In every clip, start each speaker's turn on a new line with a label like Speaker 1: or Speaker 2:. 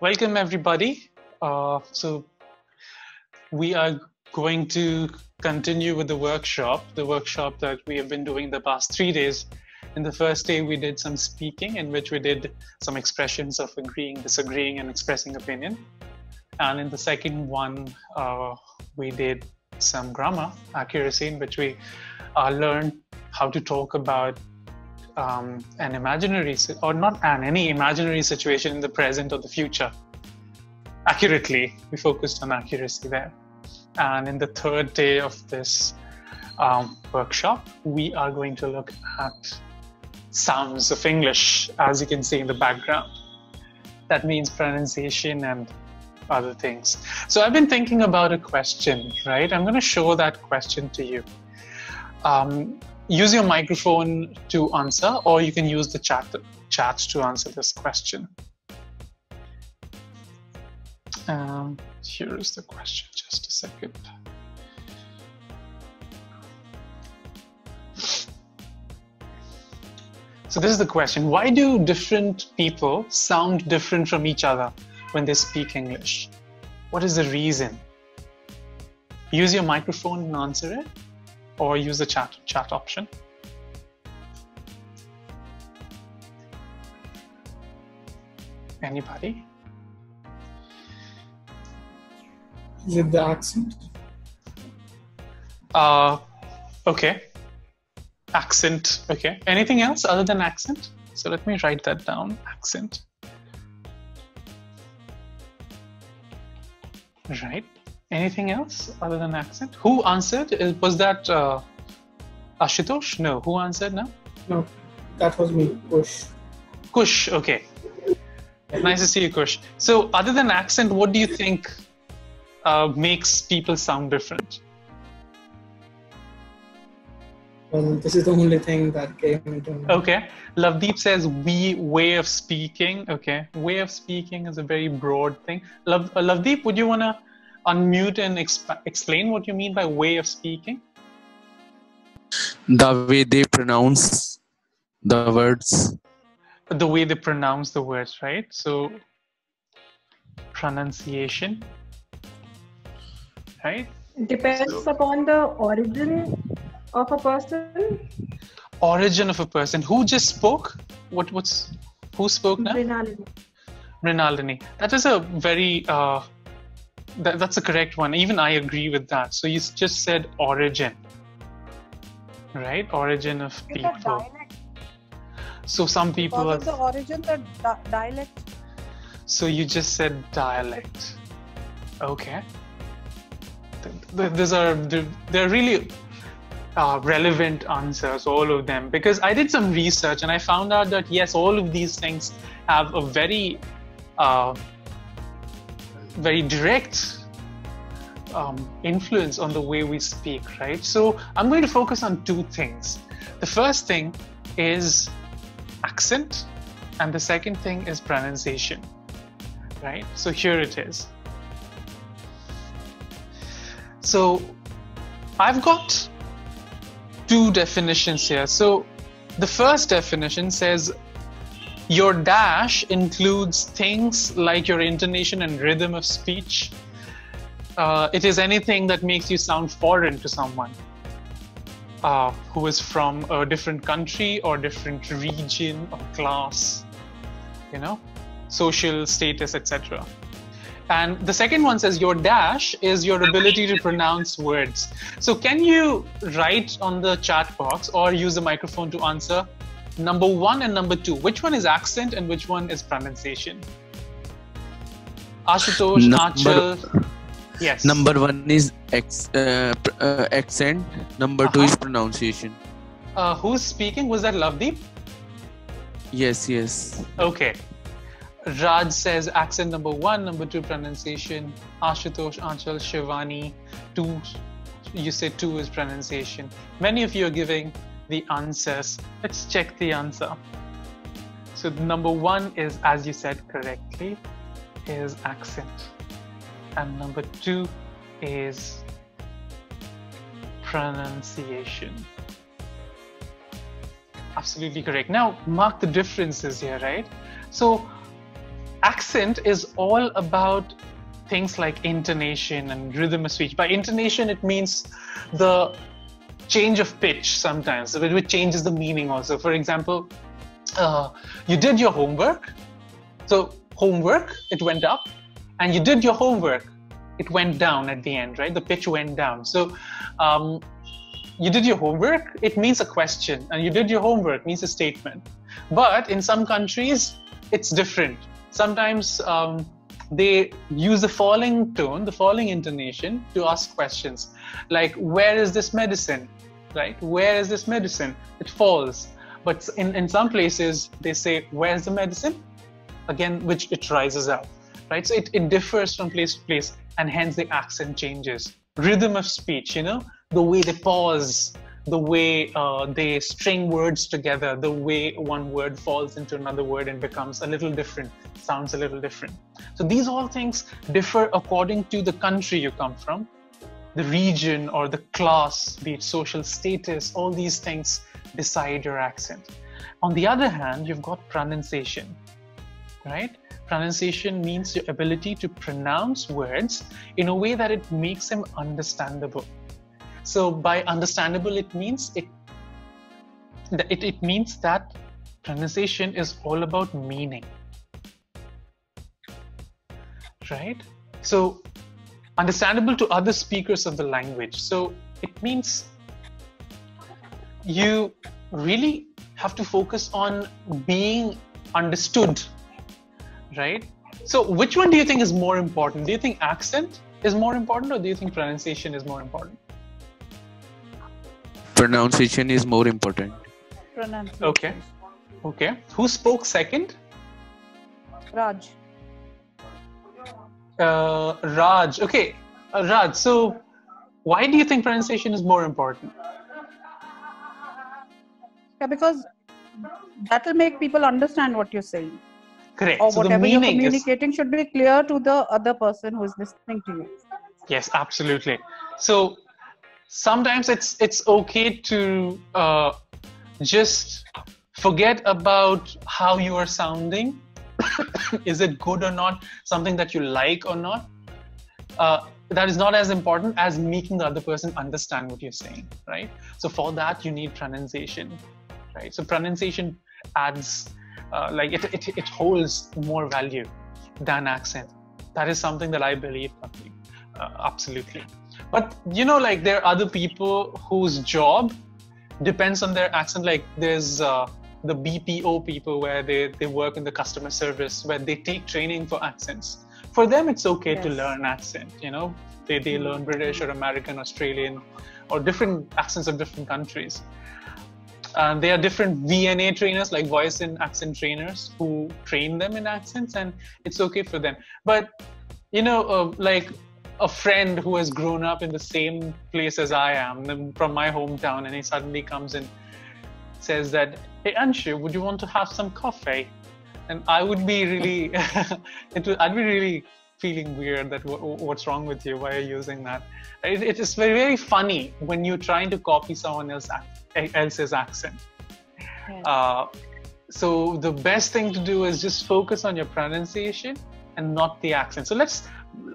Speaker 1: Welcome, everybody. Uh, so, we are going to continue with the workshop, the workshop that we have been doing the past three days. In the first day, we did some speaking, in which we did some expressions of agreeing, disagreeing, and expressing opinion. And in the second one, uh, we did some grammar accuracy, in which we uh, learned how to talk about um, an imaginary, or not an, any imaginary situation in the present or the future accurately. We focused on accuracy there. And in the third day of this um, workshop, we are going to look at sounds of English, as you can see in the background. That means pronunciation and other things. So I've been thinking about a question, right? I'm going to show that question to you. Um, use your microphone to answer, or you can use the chat chat to answer this question. Um, here is the question. Just a second. So this is the question. Why do different people sound different from each other when they speak English? What is the reason? Use your microphone and answer it or use the chat chat option. Anybody?
Speaker 2: Is it the accent?
Speaker 1: Uh, okay. Accent. Okay. Anything else other than accent? So let me write that down. Accent. Right. Anything else other than accent? Who answered? Was that uh, Ashutosh? No. Who answered now?
Speaker 2: No, that was me. Kush.
Speaker 1: Kush. Okay. Nice to see you, Kush. So, other than accent, what do you think uh, makes people sound different?
Speaker 2: Well, this is the only thing that came into my
Speaker 1: Okay. Lavdeep says we way of speaking. Okay. Way of speaking is a very broad thing. Lav, uh, Lavdeep, would you want to unmute and exp- explain what you mean by way of speaking?
Speaker 3: the way they pronounce the words
Speaker 1: The way they pronounce the words, right? So, pronunciation, right?
Speaker 4: depends
Speaker 1: So-
Speaker 4: upon the origin of a person.
Speaker 1: Origin of a person. Who just spoke? What? What's? Who spoke now?
Speaker 4: Rinaldi.
Speaker 1: Rinaldini. That is a very uh, that, that's a correct one. Even I agree with that. So you just said origin, right? Origin of people. So some people
Speaker 5: Because
Speaker 1: are.
Speaker 5: the origin, the di- dialect.
Speaker 1: So you just said dialect. Okay. Th- th- These are they're they're really uh, relevant answers, all of them, because I did some research and I found out that yes, all of these things have a very uh, very direct um, influence on the way we speak, right? So I'm going to focus on two things. The first thing is accent, and the second thing is pronunciation, right? So here it is. So I've got two definitions here. So the first definition says your dash includes things like your intonation and rhythm of speech. Uh, it is anything that makes you sound foreign to someone uh, who is from a different country or different region or class, you know, social status, etc. And the second one says your dash is your ability to pronounce words. So can you write on the chat box or use a microphone to answer number one and number two? Which one is accent and which one is pronunciation? Ashutosh,
Speaker 3: Number-
Speaker 1: Achal. Yes.
Speaker 3: number one is ex, uh, uh, accent number two is
Speaker 1: Uh-huh.
Speaker 3: pronunciation
Speaker 1: Uh, who's speaking? Was that Lovedeep?
Speaker 3: yes yes
Speaker 1: Okay. Raj says accent number one, number two pronunciation. Ashutosh, Anchal, Shivani, two. You say two is pronunciation. Many of you are giving the answers. Let's check the answer. So number one is, as you said correctly, is accent, and number two is pronunciation. Absolutely correct. Now mark the differences here, right? So accent is all about things like intonation and rhythm of speech. By intonation, it means the change of pitch sometimes, which changes the meaning also. For example, uh, you did your homework. So, homework, it went up, and you did your homework, it went down at the end, right? The pitch went down. So, um, you did your homework, it means a question, and you did your homework means a statement. But in some countries, it's different. Sometimes um, they use the falling tone, the falling intonation to ask questions like, Where is this medicine? Right? Where is this medicine? It falls. But in, in some places, they say, Where's the medicine? Again, which it rises up. Right? So it, it differs from place to place, and hence the accent changes. Rhythm of speech, you know, the way they pause, the way uh, they string words together, the way one word falls into another word and becomes a little different, sounds a little different. So these all things differ according to the country you come from, the region or the class, be it social status, all these things decide your accent. On the other hand, you've got pronunciation, right? Pronunciation means your ability to pronounce words in a way that it makes them understandable so by understandable, it means it, it, it means that pronunciation is all about meaning. Right? So understandable to other speakers of the language. So it means you really have to focus on being understood, right? So, which one do you think is more important? Do you think accent is more important, or do you think pronunciation is more important?
Speaker 3: pronunciation is more important.
Speaker 5: Pronunciation.
Speaker 1: Okay. Okay. Who spoke second?
Speaker 5: Raj.
Speaker 1: Uh, Raj. Okay. Uh, Raj. So, why do you think pronunciation is more important?
Speaker 5: Yeah, because that will make people understand what you're saying.
Speaker 1: Correct.
Speaker 5: Or
Speaker 1: so the
Speaker 5: whatever you're
Speaker 1: meaning is
Speaker 5: communicating should be clear to the other person who is listening to you.
Speaker 1: yes, absolutely. So sometimes it's it's okay to uh, just forget about how you are sounding. is it good or not? Something that you like or not? Uh, that is not as important as making the other person understand what you're saying, right? So for that, you need pronunciation, right? So pronunciation adds, uh, like it, it, it holds more value than accent. That is something that I believe, uh, absolutely. But you know, like there are other people whose job depends on their accent. Like there's uh, the BPO people where they, they work in the customer service, where they take training for accents. For them, it's okay to learn accent. You know, they they
Speaker 5: Mhm.
Speaker 1: learn British or American, Australian, or different accents of different countries. And there are different VNA trainers, like voice and accent trainers, who train them in accents, and it's okay for them. But you know, uh, like a friend who has grown up in the same place as I am, from my hometown, and he suddenly comes and says that, "Hey Anshu, would you want to have some coffee?" And I would be really, it would, I'd be really feeling weird that "Wha- what's wrong with you? Why are you using that? It, it is very very funny when you're trying to copy someone else ac- else's accent.
Speaker 5: Yes.
Speaker 1: Uh, so the best thing to do is just focus on your pronunciation and not the accent. So let's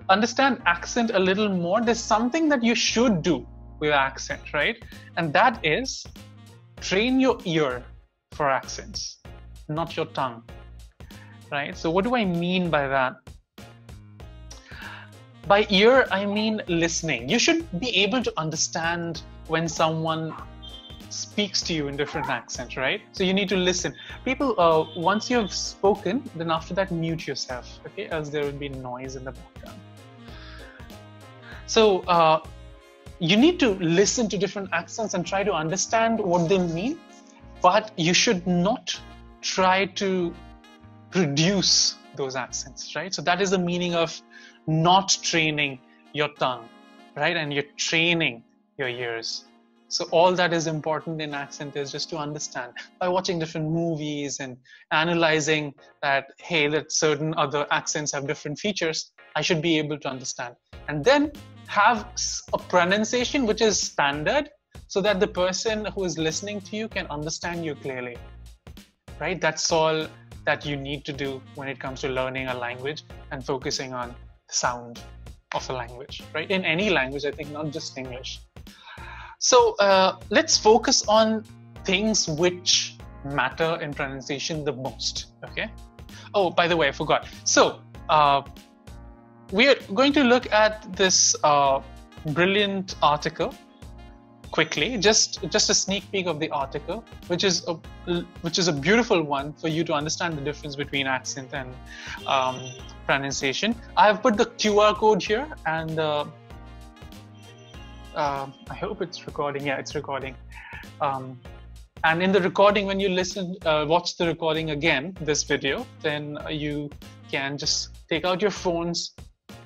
Speaker 1: understand accent a little more. There's something that you should do with accent, right? And that is train your ear for accents, not your tongue, right? So what do I mean by that? By ear, I mean listening. You should be able to understand when someone speaks to you in different accents, right? So you need to listen. People, uh, once you have spoken, then after that, mute yourself, okay? Else there will be noise in the background. So uh, you need to listen to different accents and try to understand what they mean, but you should not try to produce those accents, right? So that is the meaning of not training your tongue, right? And you're training your ears. So all that is important in accent is just to understand by watching different movies and analyzing that hey, that certain other accents have different features. I should be able to understand, and then have a pronunciation which is standard, so that the person who is listening to you can understand you clearly. Right? That's all that you need to do when it comes to learning a language and focusing on the sound of a language, right? In any language, I think, not just English. So uh, let's focus on things which matter in pronunciation the most, okay? Oh, by the way, I forgot. So uh, we are going to look at this uh, brilliant article quickly just just a sneak peek of the article which is a which is a beautiful one for you to understand the difference between accent and um, pronunciation. I have put the qr code here and uh, uh, i hope it's recording. Yeah it's recording. Um, and in the recording when you listen uh, watch the recording again this video then you can just take out your phones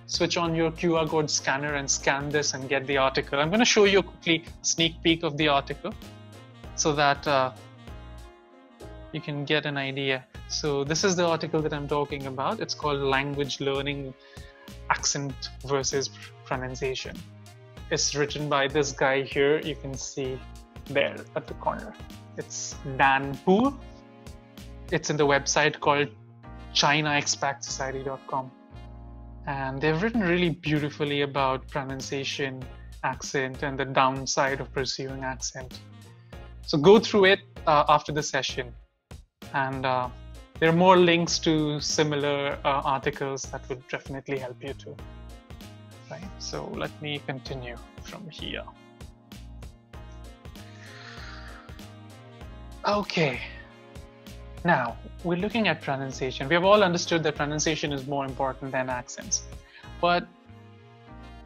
Speaker 1: switch on your QR code scanner and scan this and get the article. I'm going to show you a quickly sneak peek of the article so that uh, you can get an idea. So this is the article that I'm talking about. It's called Language Learning Accent versus Pronunciation. It's written by this guy here. You can see there at the corner. It's Dan Poole. It's in the website called ChinaExpatSociety.com and they've written really beautifully about pronunciation, accent, and the downside of pursuing accent. So go through it uh, after the session, and uh, there are more links to similar uh, articles that would definitely help you too. Right. So let me continue from here. Okay. Now, we're looking at pronunciation. We have all understood that pronunciation is more important than accents. But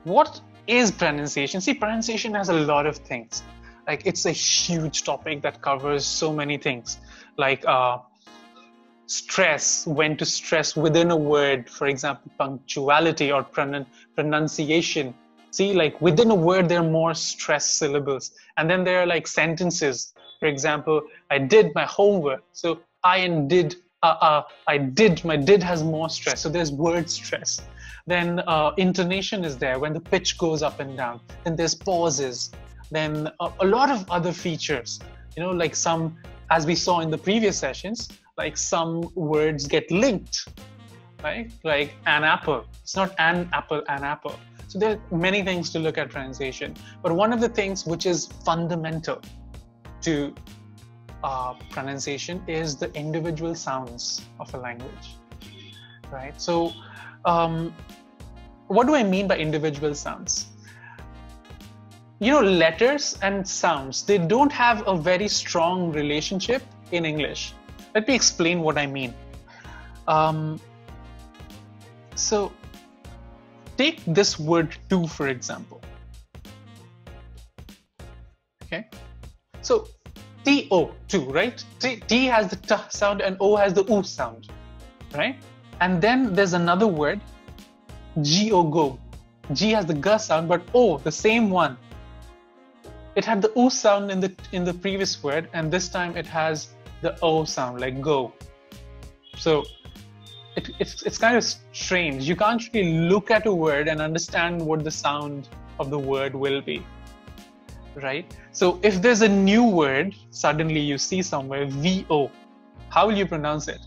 Speaker 1: what is pronunciation? See, pronunciation has a lot of things. Like, it's a huge topic that covers so many things, like uh, stress, when to stress within a word, for example, punctuality or pronun- pronunciation. See, like within a word, there are more stress syllables. And then there are like sentences. For example, I did my homework. So I and did, uh, uh, I did, my did has more stress. So there's word stress. Then uh, intonation is there when the pitch goes up and down. Then there's pauses. Then a, a lot of other features, you know, like some, as we saw in the previous sessions, like some words get linked, right? Like an apple. It's not an apple, an apple. So there are many things to look at translation. But one of the things which is fundamental to uh, pronunciation is the individual sounds of a language, right? So, um, what do I mean by individual sounds? You know, letters and sounds, they don't have a very strong relationship in English. Let me explain what I mean. Um, so, take this word to, for example. Okay. So, T-O, two, right? T, T has the T sound and O has the O sound, right? And then there's another word, G-O, go. G has the G sound, but O, the same one. It had the O sound in the in the previous word, and this time it has the O sound, like go. So it, it's, it's kind of strange. You can't really look at a word and understand what the sound of the word will be right? So if there's a new word, suddenly you see somewhere VO, how will you pronounce it?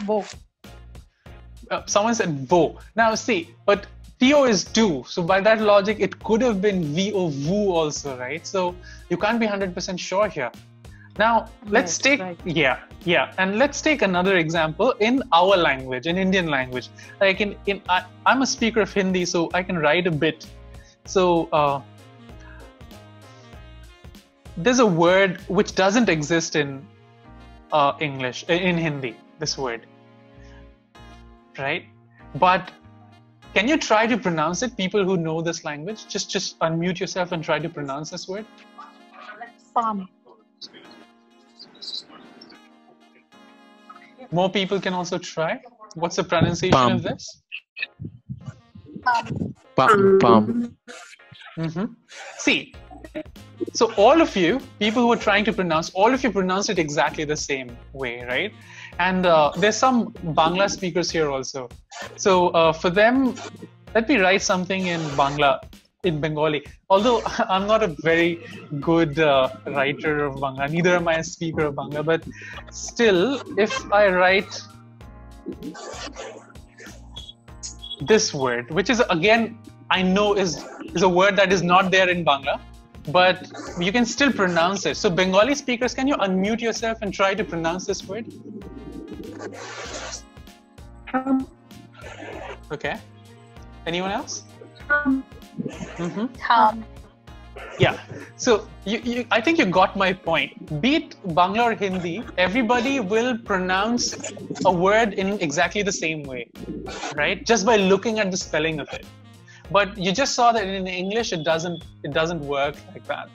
Speaker 5: Vo.
Speaker 1: Uh, someone said vo. Now see, but TO is do. So by that logic, it could have been VO VU also, right? So you can't be 100% sure here. Now let's take
Speaker 5: right.
Speaker 1: yeah yeah and let's take another example in our language in Indian language. Like in in I, am a speaker of Hindi, so I can write a bit. So uh, there's a word which doesn't exist in uh, English in Hindi. This word, right? But can you try to pronounce it? People who know this language, just just unmute yourself and try to pronounce this word.
Speaker 5: Palm.
Speaker 1: More people can also try. What's the pronunciation
Speaker 3: Palm.
Speaker 1: of this?
Speaker 3: Palm, palm.
Speaker 1: hmm See, so all of you, people who are trying to pronounce, all of you pronounce it exactly the same way, right? And uh, there's some Bangla speakers here also. So uh, for them, let me write something in Bangla. In Bengali. Although I'm not a very good uh, writer of Bangla, neither am I a speaker of Bangla, but still, if I write this word, which is again, I know is, is a word that is not there in Bangla, but you can still pronounce it. So, Bengali speakers, can you unmute yourself and try to pronounce this word? Okay. Anyone else?
Speaker 4: Thumb,
Speaker 1: Mm-hmm.
Speaker 6: Thumb.
Speaker 1: Yeah. So you, you, I think you got my point. Be it Bangla or Hindi, everybody will pronounce a word in exactly the same way, right? Just by looking at the spelling of it. But you just saw that in English, it doesn't it doesn't work like that,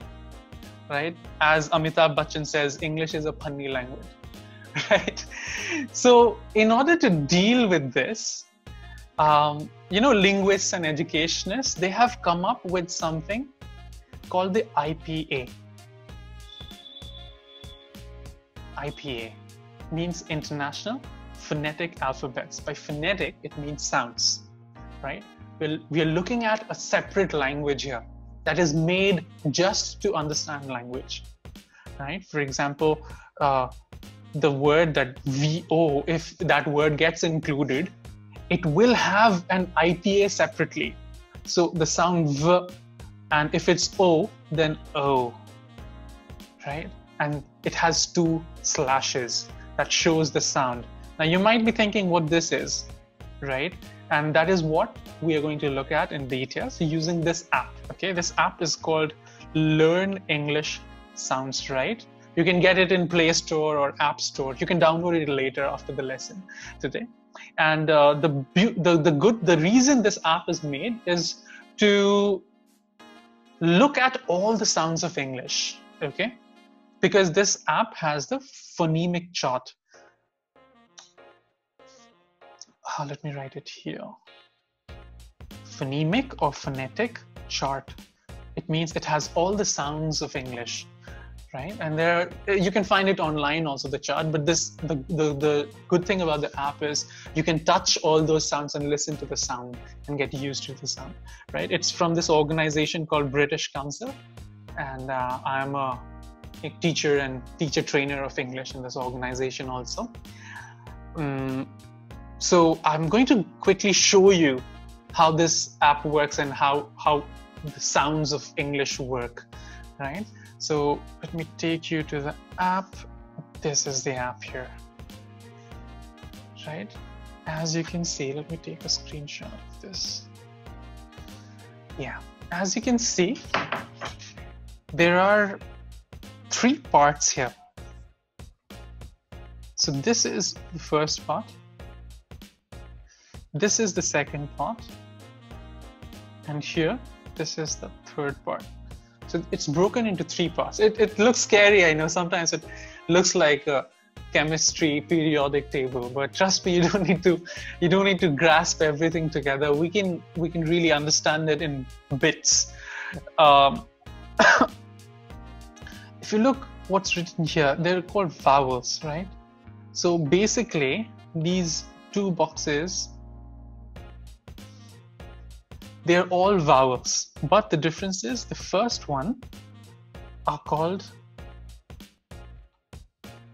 Speaker 1: right? As Amitabh Bachchan says, English is a punny language, right? So in order to deal with this, um, you know, linguists and educationists, they have come up with something called the IPA. IPA means International Phonetic Alphabets. By phonetic, it means sounds, right? We're, we are looking at a separate language here that is made just to understand language, right? For example, uh, the word that VO, if that word gets included, it will have an IPA separately. So the sound V, and if it's O, then O, right? And it has two slashes that shows the sound. Now you might be thinking what this is, right? And that is what we are going to look at in details using this app. Okay, this app is called Learn English Sounds Right. You can get it in Play Store or App Store. You can download it later after the lesson today. And uh, the, beau- the the good the reason this app is made is to look at all the sounds of English. Okay, because this app has the phonemic chart. Ah, let me write it here. Phonemic or phonetic chart. It means it has all the sounds of English right? And there you can find it online also the chart but this the, the the good thing about the app is you can touch all those sounds and listen to the sound and get used to the sound right? It's from this organization called british council and uh, i'm a, a teacher and teacher trainer of english in this organization also. Um, so i'm going to quickly show you how this app works and how how the sounds of english work right so let me take you to the app. This is the app here, right? As you can see, let me take a screenshot of this. Yeah, as you can see, there are three parts here. So this is the first part. This is the second part. And here, this is the third part. So it's broken into three parts. It, it looks scary, I know. Sometimes it looks like a chemistry periodic table, but trust me, you don't need to you don't need to grasp everything together. We can we can really understand it in bits. Um, if you look what's written here, they're called vowels, right? So basically, these two boxes they're all vowels. But the difference is the first one are called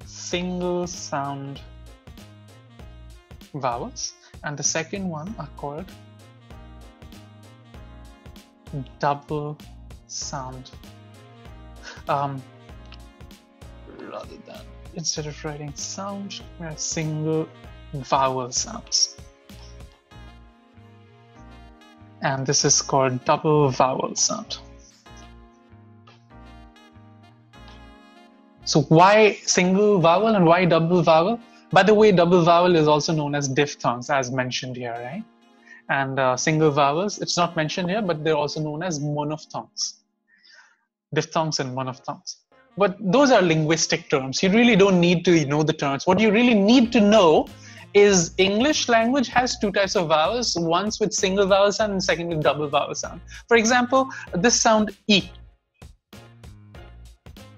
Speaker 1: single sound vowels and the second one are called double sound. Um, rather than instead of writing sound single vowel sounds and this is called double vowel sound. So why single vowel and why double vowel? By the way, double vowel is also known as diphthongs as mentioned here, right? And uh, single vowels, it's not mentioned here, but they're also known as monophthongs. Diphthongs and monophthongs. But those are linguistic terms. You really don't need to know the terms. What you really need to know is English language has two types of vowels, once with single vowel sound and second with double vowel sound. For example, this sound E.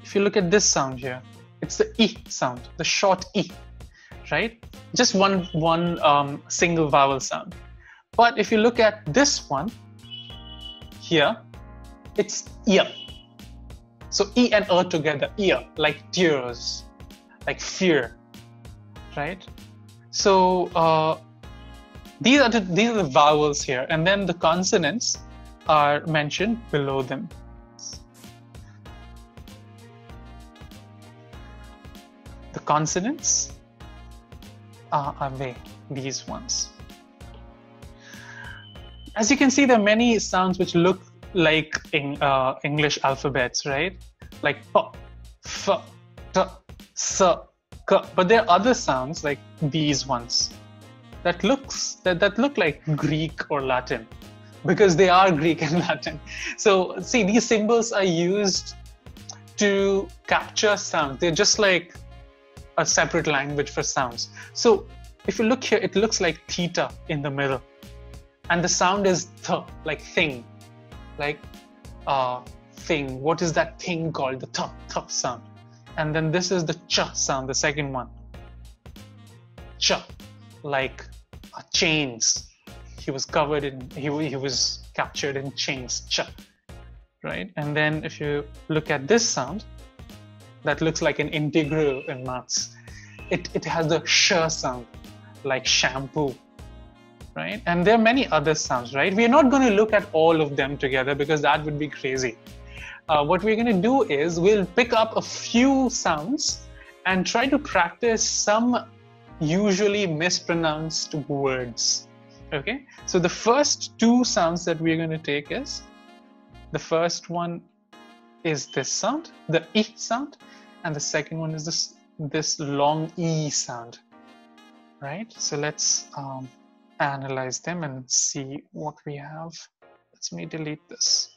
Speaker 1: If you look at this sound here, it's the E sound, the short E, right? Just one, one um, single vowel sound. But if you look at this one here, It's ear. So E and E together, ear, like tears, like fear, right? So uh, these are the, these are the vowels here, and then the consonants are mentioned below them. The consonants are these ones. As you can see, there are many sounds which look like in, uh, English alphabets, right? Like p, f, t, s. But there are other sounds like these ones that looks that, that look like Greek or Latin because they are Greek and Latin. So see, these symbols are used to capture sound. They're just like a separate language for sounds. So if you look here, it looks like theta in the middle. And the sound is th, like thing, like uh, thing. What is that thing called? The th, th sound. And then this is the ch sound, the second one. Ch, like chains. He was covered in, he, he was captured in chains, ch, right? And then if you look at this sound, that looks like an integral in maths. It, it has the sh sound, like shampoo, right? And there are many other sounds, right? We're not going to look at all of them together because that would be crazy. Uh, what we're going to do is we'll pick up a few sounds and try to practice some usually mispronounced words. Okay, so the first two sounds that we're going to take is the first one is this sound, the E sound, and the second one is this this long E sound. Right. So let's um, analyze them and see what we have. Let me delete this.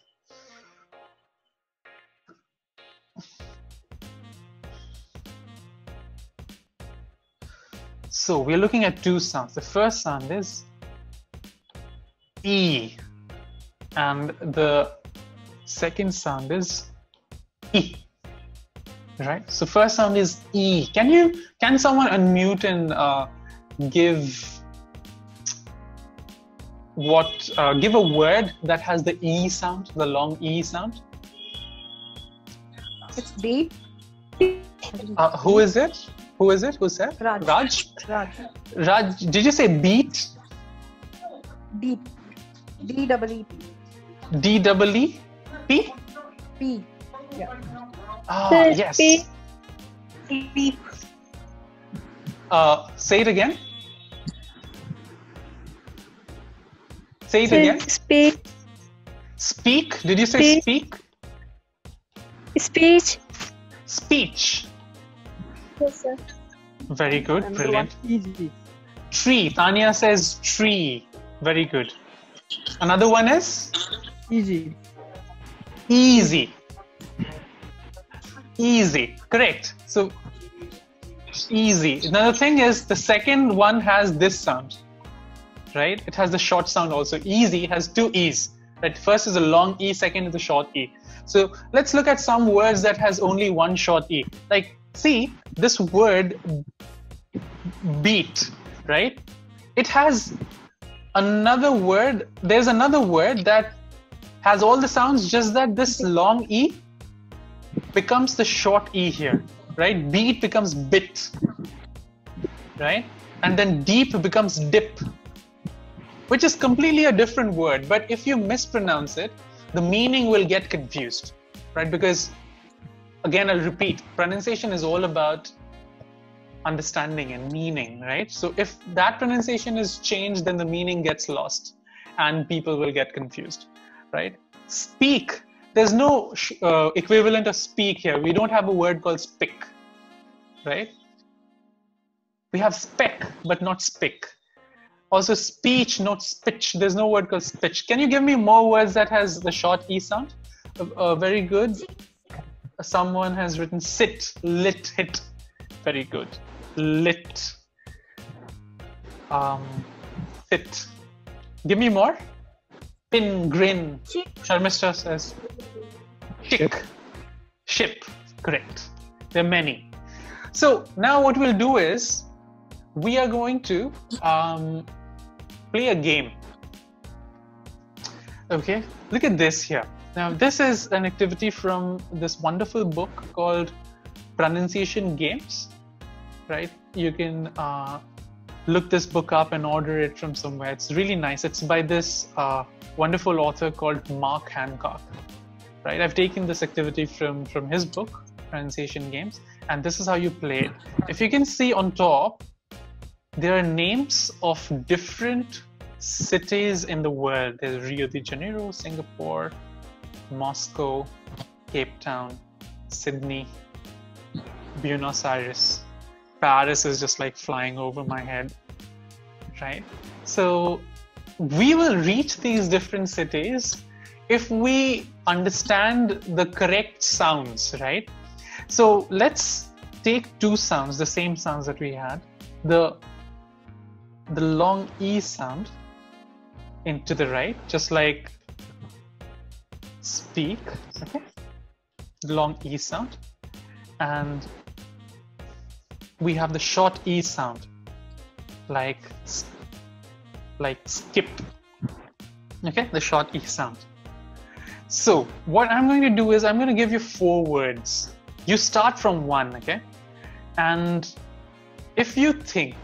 Speaker 1: So we're looking at two sounds. The first sound is E, and the second sound is E. Right. So first sound is E. Can you can someone unmute and uh, give what uh, give a word that has the E sound, the long E sound?
Speaker 5: It's B.
Speaker 1: Uh, who is it? Who is it? Who said?
Speaker 5: Raj.
Speaker 1: Raj.
Speaker 5: Raj.
Speaker 1: Raj. Did you say beat?
Speaker 5: D. D double E P.
Speaker 1: D double E P?
Speaker 5: P. Yeah.
Speaker 1: Ah,
Speaker 4: Yes,
Speaker 1: yes.
Speaker 4: P. P.
Speaker 1: Uh, say it again. Say it again.
Speaker 4: Speak.
Speaker 1: Speak. Did you say speak?
Speaker 4: Speech.
Speaker 1: Speech.
Speaker 4: Yes, sir.
Speaker 1: Very good. Brilliant.
Speaker 3: easy.
Speaker 1: Tree. Tanya says tree. Very good. Another one is
Speaker 3: Easy.
Speaker 1: easy. Easy. Correct. So easy. Another thing is, the second one has this sound, right? It has the short sound also. Easy has two e's. Right. First is a long e. Second is a short e. So let's look at some words that has only one short e. Like see this word beat, right? It has another word. There's another word that has all the sounds, just that this long e becomes the short e here, right? Beat becomes bit, right? And then deep becomes dip, which is completely a different word. But if you mispronounce it, the meaning will get confused, right? Because again, I'll repeat, pronunciation is all about understanding and meaning, right? So if that pronunciation is changed, then the meaning gets lost and people will get confused, right? Speak. There's no uh, equivalent of speak here. We don't have a word called spick, right? We have speck, but not spick. Also, speech, not speech. There's no word called speech. Can you give me more words that has the short e sound? Uh, uh, very good. Someone has written sit, lit, hit. Very good. Lit. Um, sit. Give me more. Pin, grin. Sharmista says. Chick. Ship. Correct. There are many. So now what we'll do is we are going to um, play a game. Okay, look at this here. Now, this is an activity from this wonderful book called Pronunciation Games, right? You can uh, look this book up and order it from somewhere. It's really nice. It's by this uh, wonderful author called Mark Hancock, right? I've taken this activity from from his book, Pronunciation Games, and this is how you play it. If you can see on top, there are names of different cities in the world. There's Rio de Janeiro, Singapore, Moscow, Cape Town, Sydney, Buenos Aires. Paris is just like flying over my head, right? So we will reach these different cities if we understand the correct sounds, right? So let's take two sounds, the same sounds that we had. The the long E sound into the right, just like speak, okay? Long E sound. And we have the short E sound, like like skip. Okay, the short E sound. So what I'm going to do is I'm going to give you four words. You start from one, okay? And if you think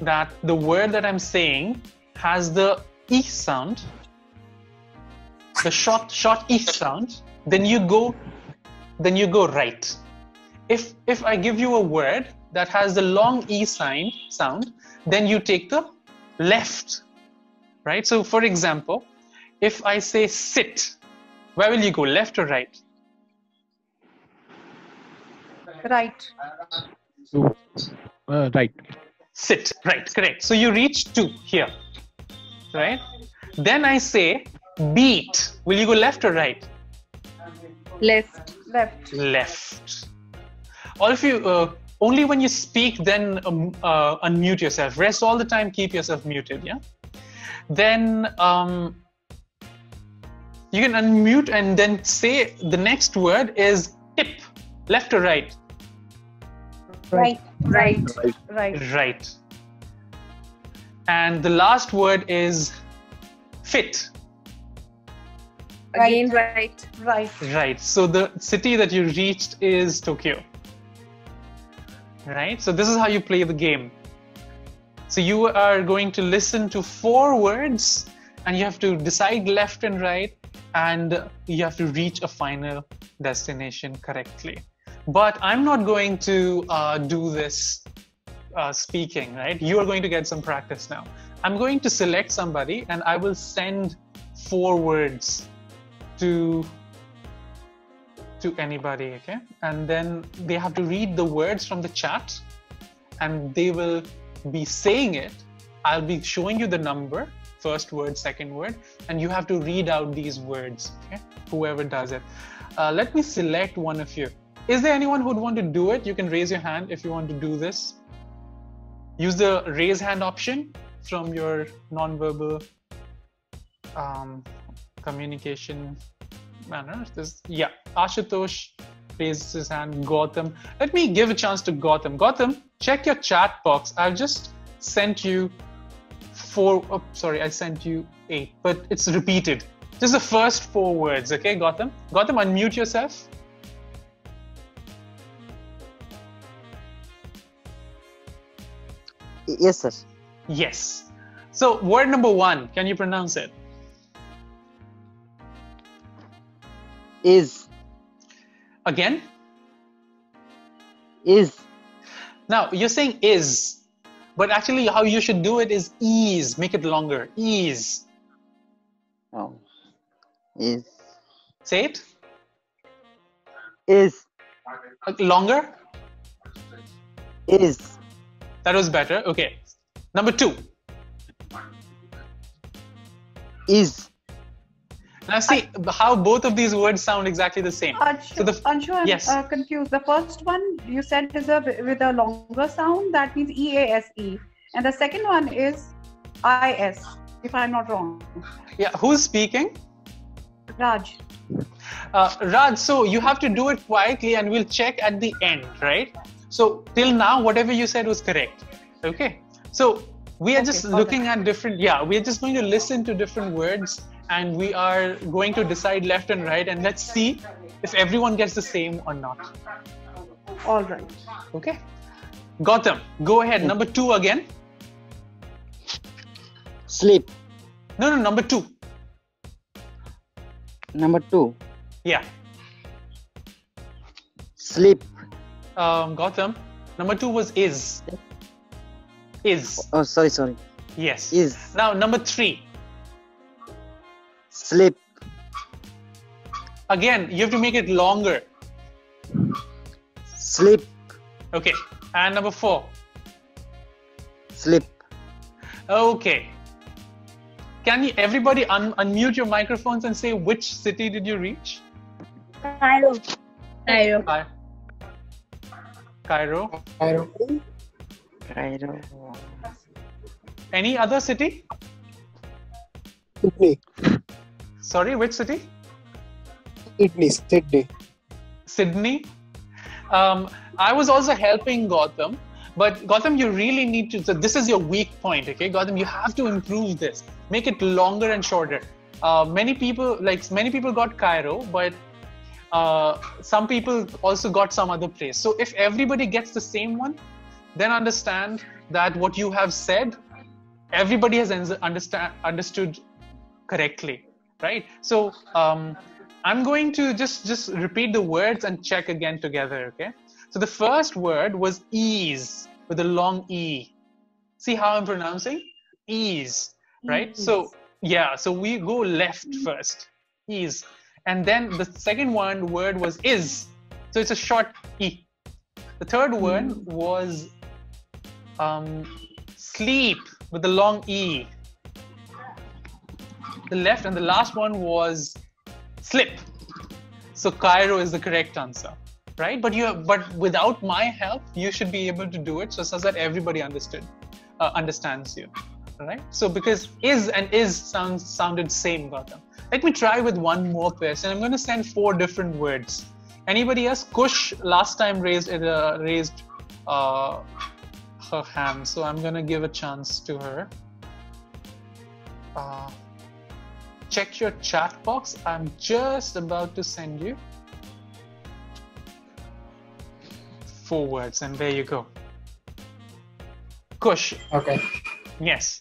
Speaker 1: that the word that I'm saying has the E sound, the short short E sound, then you go then you go right. If if I give you a word that has the long E sign sound, then you take the left. Right? So for example, if I say sit, where will you go? Left or right?
Speaker 5: Right.
Speaker 3: So, uh, right.
Speaker 1: Sit, right, correct. So you reach two here, right? Then I say beat. Will you go left or right?
Speaker 4: Left.
Speaker 5: Left.
Speaker 1: Left. All of you, uh, only when you speak, then um, uh, unmute yourself. Rest all the time, keep yourself muted, yeah? Then um, you can unmute and then say the next word is tip. Left or right?
Speaker 5: Right.
Speaker 4: Right.
Speaker 5: Right.
Speaker 1: Right. And the last word is fit.
Speaker 4: Again, right.
Speaker 5: Right.
Speaker 1: Right. So the city that you reached is Tokyo. Right. So this is how you play the game. So you are going to listen to four words and you have to decide left and right and you have to reach a final destination correctly. But I'm not going to uh, do this uh, speaking, right? You are going to get some practice now. I'm going to select somebody and I will send four words to to anybody okay? And then they have to read the words from the chat and they will be saying it. I'll be showing you the number first word second word and you have to read out these words okay? Whoever does it. Uh, let me select one of you. Is there anyone who'd want to do it? You can raise your hand if you want to do this. Use the raise hand option from your nonverbal um, communication manner. This, yeah, Ashutosh raises his hand. Gautam. Let me give a chance to Gautam. Gautam, check your chat box. I've just sent you four. Oh, sorry, I sent you eight, but it's repeated. Just the first four words, okay, Gautam? Gautam, unmute yourself.
Speaker 6: Yes, sir.
Speaker 1: Yes. So, word number one, can you pronounce it?
Speaker 6: Is
Speaker 1: Again?
Speaker 6: is
Speaker 1: Now, you're saying is, but actually, how you should do it is ease. Make it longer. Ease.
Speaker 6: oh, is
Speaker 1: Say it.
Speaker 6: is
Speaker 1: Longer.
Speaker 6: is
Speaker 1: That was better. Okay. Number two.
Speaker 6: is
Speaker 1: Now, see how both of these words sound exactly the same.
Speaker 5: Anshu,
Speaker 1: So the-
Speaker 5: Anshu, I'm
Speaker 1: yes.
Speaker 5: uh, confused. The first one you said is a with a longer sound. That means E A S E, and the second one is I S. If I'm not wrong,
Speaker 1: Yeah. Who's speaking?
Speaker 5: Raj.
Speaker 1: Uh, Raj, so you have to do it quietly and we'll check at the end, right? So till now, whatever you said was correct. Okay. So we are
Speaker 5: Okay,
Speaker 1: just looking at different, yeah, we're just going to listen to different words and we are going to decide left and right, and let's see if everyone gets the same or not.
Speaker 5: All right.
Speaker 1: Okay. Gautam, go ahead. Number two again.
Speaker 6: Sleep.
Speaker 1: No, no, number two.
Speaker 6: Number two.
Speaker 1: Yeah.
Speaker 6: Sleep.
Speaker 1: Um, Gautam. Number two was is. Is.
Speaker 6: Oh, sorry, sorry.
Speaker 1: Yes.
Speaker 6: Is.
Speaker 1: Now, number three.
Speaker 6: Sleep.
Speaker 1: Again, you have to make it longer.
Speaker 6: Sleep.
Speaker 1: Okay. And number four.
Speaker 6: Sleep.
Speaker 1: Okay. Can you everybody un- unmute your microphones and say which city did you reach?
Speaker 4: Cairo. Cairo.
Speaker 1: Hi. Cairo.
Speaker 2: Cairo.
Speaker 6: Cairo.
Speaker 1: Any other city?
Speaker 7: Sydney.
Speaker 1: Sorry, which city?
Speaker 7: Sydney. Sydney.
Speaker 1: Sydney. Um, I was also helping Gautam, but Gautam, you really need to. So this is your weak point, okay? Gautam, you have to improve this. Make it longer and shorter. Uh, many people, like many people, got Cairo, but uh, some people also got some other place. So if everybody gets the same one, then understand that what you have said, everybody has understand understood correctly, right? So um, I'm going to just just repeat the words and check again together, okay? So the first word was ease with a long e. See how I'm pronouncing? Ease, right? So yeah, so we go left first, ease, and then the second one word was is. So it's a short e. The third one was um, sleep with a long e. The left and the last one was slip. So Cairo is the correct answer, right? But you, but without my help, you should be able to do it, so so that everybody understood, uh, understands you, right? So because is and is sounds sounded same, Gautam. Let me try with one more person. I'm going to send four different words. Anybody else? Kush last time raised uh, raised uh, her hand, so I'm going to give a chance to her. Uh, check your chat box. I'm just about to send you four words, and there you go. Kush,
Speaker 2: Okay.
Speaker 1: yes.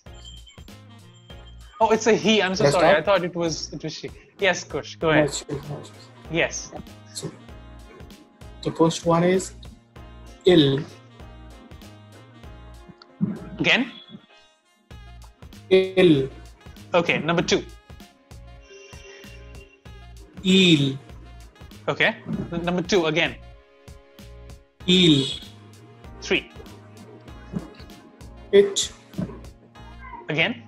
Speaker 1: Oh, it's a he. I'm so
Speaker 2: Let's
Speaker 1: sorry. I thought it was it was she. Yes, Kush, go
Speaker 2: No
Speaker 1: ahead.
Speaker 2: issues, no issues.
Speaker 1: Yes.
Speaker 2: So, the first one is ill.
Speaker 1: Again.
Speaker 2: Ill.
Speaker 1: Okay. Number two.
Speaker 2: Eel.
Speaker 1: Okay. Number two again.
Speaker 2: Eel.
Speaker 1: Three.
Speaker 2: It.
Speaker 1: Again.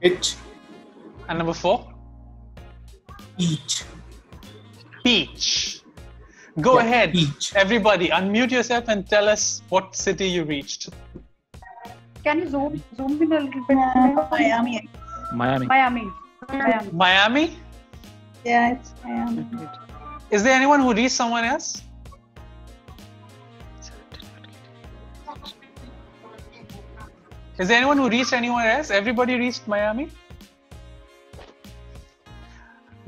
Speaker 2: It.
Speaker 1: And number four.
Speaker 2: Eat.
Speaker 1: Peach. Go
Speaker 2: Yeah,
Speaker 1: ahead,
Speaker 2: peach.
Speaker 1: everybody. Unmute yourself and tell us what city you reached.
Speaker 5: Can you zoom zoom in a little bit?
Speaker 4: Miami.
Speaker 3: Miami.
Speaker 5: Miami. Miami.
Speaker 1: Miami.
Speaker 4: Yeah, it's Miami.
Speaker 1: Is there anyone who reached someone else? Is there anyone who reached anyone else? Everybody reached Miami?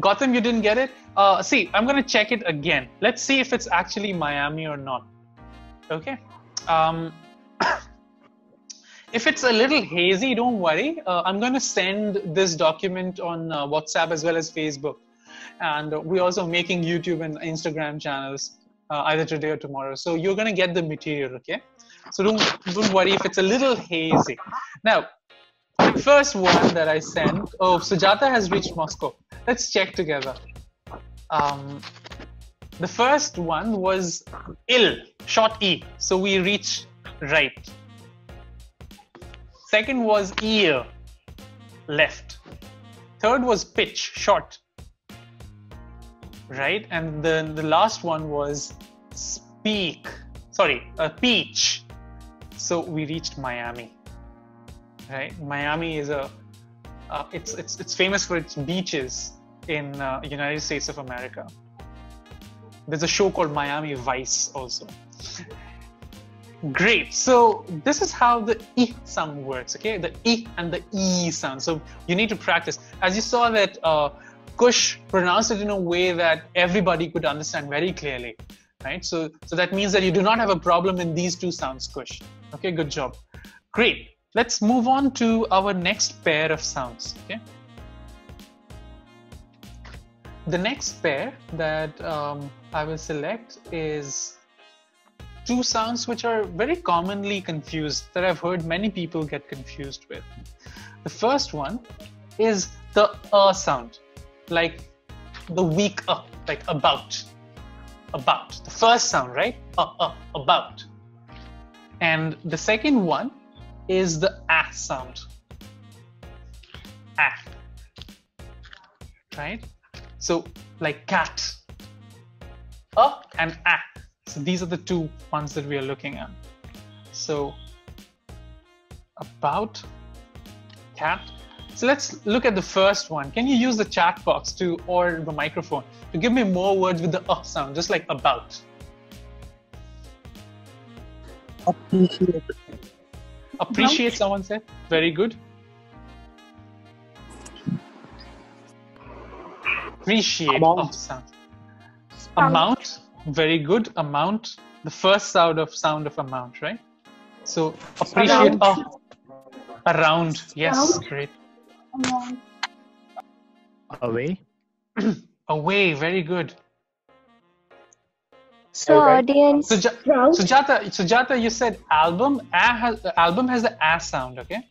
Speaker 1: Gautam, you didn't get it? Uh, see, I'm going to check it again. Let's see if it's actually Miami or not. Okay. Um, if it's a little hazy, don't worry. Uh, I'm going to send this document on uh, WhatsApp as well as Facebook. And we're also making YouTube and Instagram channels uh, either today or tomorrow. So you're going to get the material, okay? So don't, don't worry if it's a little hazy. Now, the first one that I sent, oh, Sujata has reached Moscow. Let's check together. Um, the first one was ill, short E. So we reach right. Second was ear, left. Third was pitch, short. Right? And then the last one was speak. Sorry, a peach. So we reached Miami. Right? Miami is a uh, it's it's it's famous for its beaches in uh, United States of America. There's a show called Miami Vice also. Great. So this is how the e sound works. Okay, the e and the e sound. So you need to practice. As you saw that uh, Kush pronounced it in a way that everybody could understand very clearly, right? So so that means that you do not have a problem in these two sounds, Kush. Okay, good job. Great. Let's move on to our next pair of sounds. Okay. The next pair that um, I will select is two sounds which are very commonly confused that I've heard many people get confused with. The first one is the uh sound, like the weak uh, like about, about. The first sound, right? Uh, uh, about. And the second one is the ah sound. Ah. Right? So like cat. Uh and ah. So these are the two ones that we are looking at. So about cat. So let's look at the first one. Can you use the chat box to or the microphone to give me more words with the uh sound, just like about?
Speaker 7: Appreciate.
Speaker 1: Appreciate someone said. Very good. Appreciate
Speaker 7: Amount.
Speaker 1: sound. Amount. Very good. Amount. The first sound of sound of amount, right? So appreciate
Speaker 4: Around.
Speaker 1: around. Yes,
Speaker 4: Around.
Speaker 1: great.
Speaker 8: Away.
Speaker 1: Away. Very good.
Speaker 9: So
Speaker 7: Alright.
Speaker 9: audience,
Speaker 1: Suja-
Speaker 4: Round.
Speaker 1: Sujata, Sujata, you said album. A has, the album has the a sound, okay?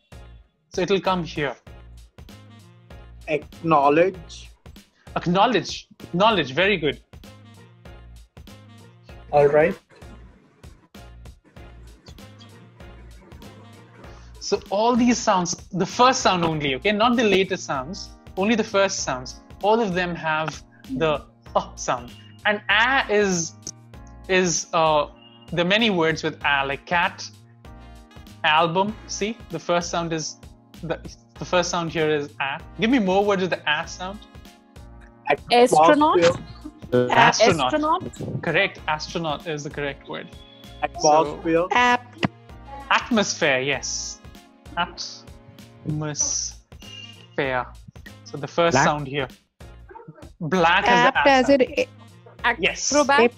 Speaker 1: So it'll come here.
Speaker 7: Acknowledge.
Speaker 1: Acknowledge. Knowledge. Very good.
Speaker 2: All right.
Speaker 1: So all these sounds, the first sound only, okay, not the later sounds, only the first sounds. All of them have the uh sound, and a is is uh, there are many words with a like cat, album. See, the first sound is the the first sound here is a. Give me more words with the a sound.
Speaker 4: Astronaut.
Speaker 1: Astronaut.
Speaker 4: Astronaut.
Speaker 1: Correct. Astronaut is the correct word.
Speaker 7: Atmosphere.
Speaker 4: App.
Speaker 1: Atmosphere, yes. Atmosphere. So the first
Speaker 8: Black?
Speaker 1: sound here. Black has
Speaker 4: Apt
Speaker 1: the
Speaker 4: as
Speaker 1: sound.
Speaker 4: in
Speaker 1: Yes.
Speaker 4: acrobat.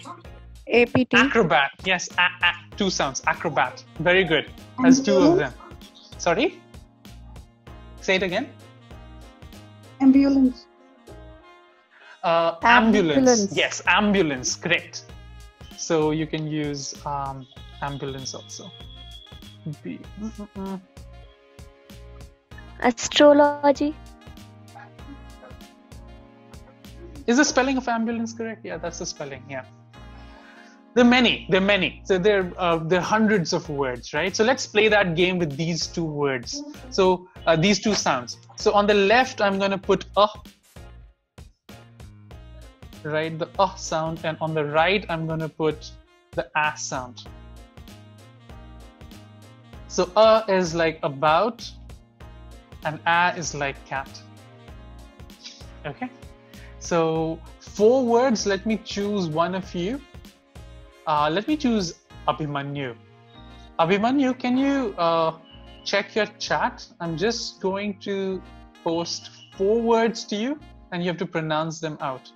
Speaker 4: APT.
Speaker 1: Acrobat. Yes. A, a, two sounds. Acrobat. Very good. Has two of them. Sorry. Say it again.
Speaker 5: Ambulance.
Speaker 1: Uh, ambulance.
Speaker 4: Ambulance.
Speaker 1: Yes. Ambulance. Correct. So you can use um, ambulance also. B. Mm-mm-mm.
Speaker 9: Astrology,
Speaker 1: Is the spelling of ambulance correct? Yeah, that's the spelling. Yeah. There are many. There are many. So there, uh, there are hundreds of words, right? So let's play that game with these two words. So uh, these two sounds. So on the left, I'm going to put a, right, the uh sound, and on the right, I'm going to put the a sound. So a is like about, and a is like cat. Okay. So four words. Let me choose one of you. Uh, let me choose Abhimanyu. Abhimanyu, can you uh, check your chat? I'm just going to post four words to you, and you have to pronounce them out.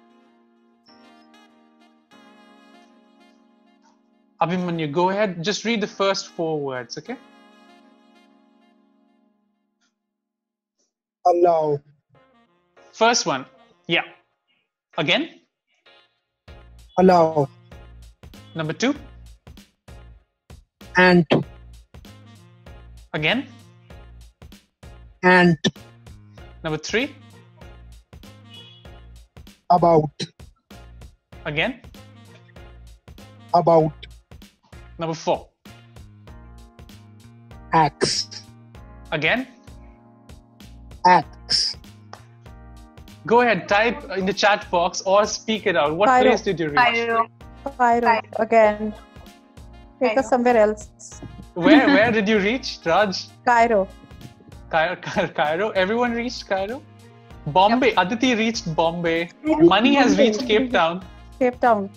Speaker 1: Abhimanyu, go ahead. Just read the first four words, okay?
Speaker 7: Allow.
Speaker 1: First one. Yeah. Again.
Speaker 7: Allow.
Speaker 1: Number two.
Speaker 7: Ant.
Speaker 1: Again.
Speaker 7: And.
Speaker 1: Number three.
Speaker 7: About.
Speaker 1: Again.
Speaker 7: About.
Speaker 1: Number four.
Speaker 7: Axe.
Speaker 1: Again.
Speaker 7: Axe.
Speaker 1: Go ahead, type in the chat box or speak it out. What
Speaker 4: Cairo.
Speaker 1: place did you reach?
Speaker 5: Cairo.
Speaker 4: Cairo. Again. Take us somewhere else.
Speaker 1: Where where did you reach, Raj?
Speaker 4: Cairo.
Speaker 1: Cairo, Cairo. Everyone reached Cairo. Bombay. Aditi reached Bombay. Money has reached Cape Town.
Speaker 4: Cape Town.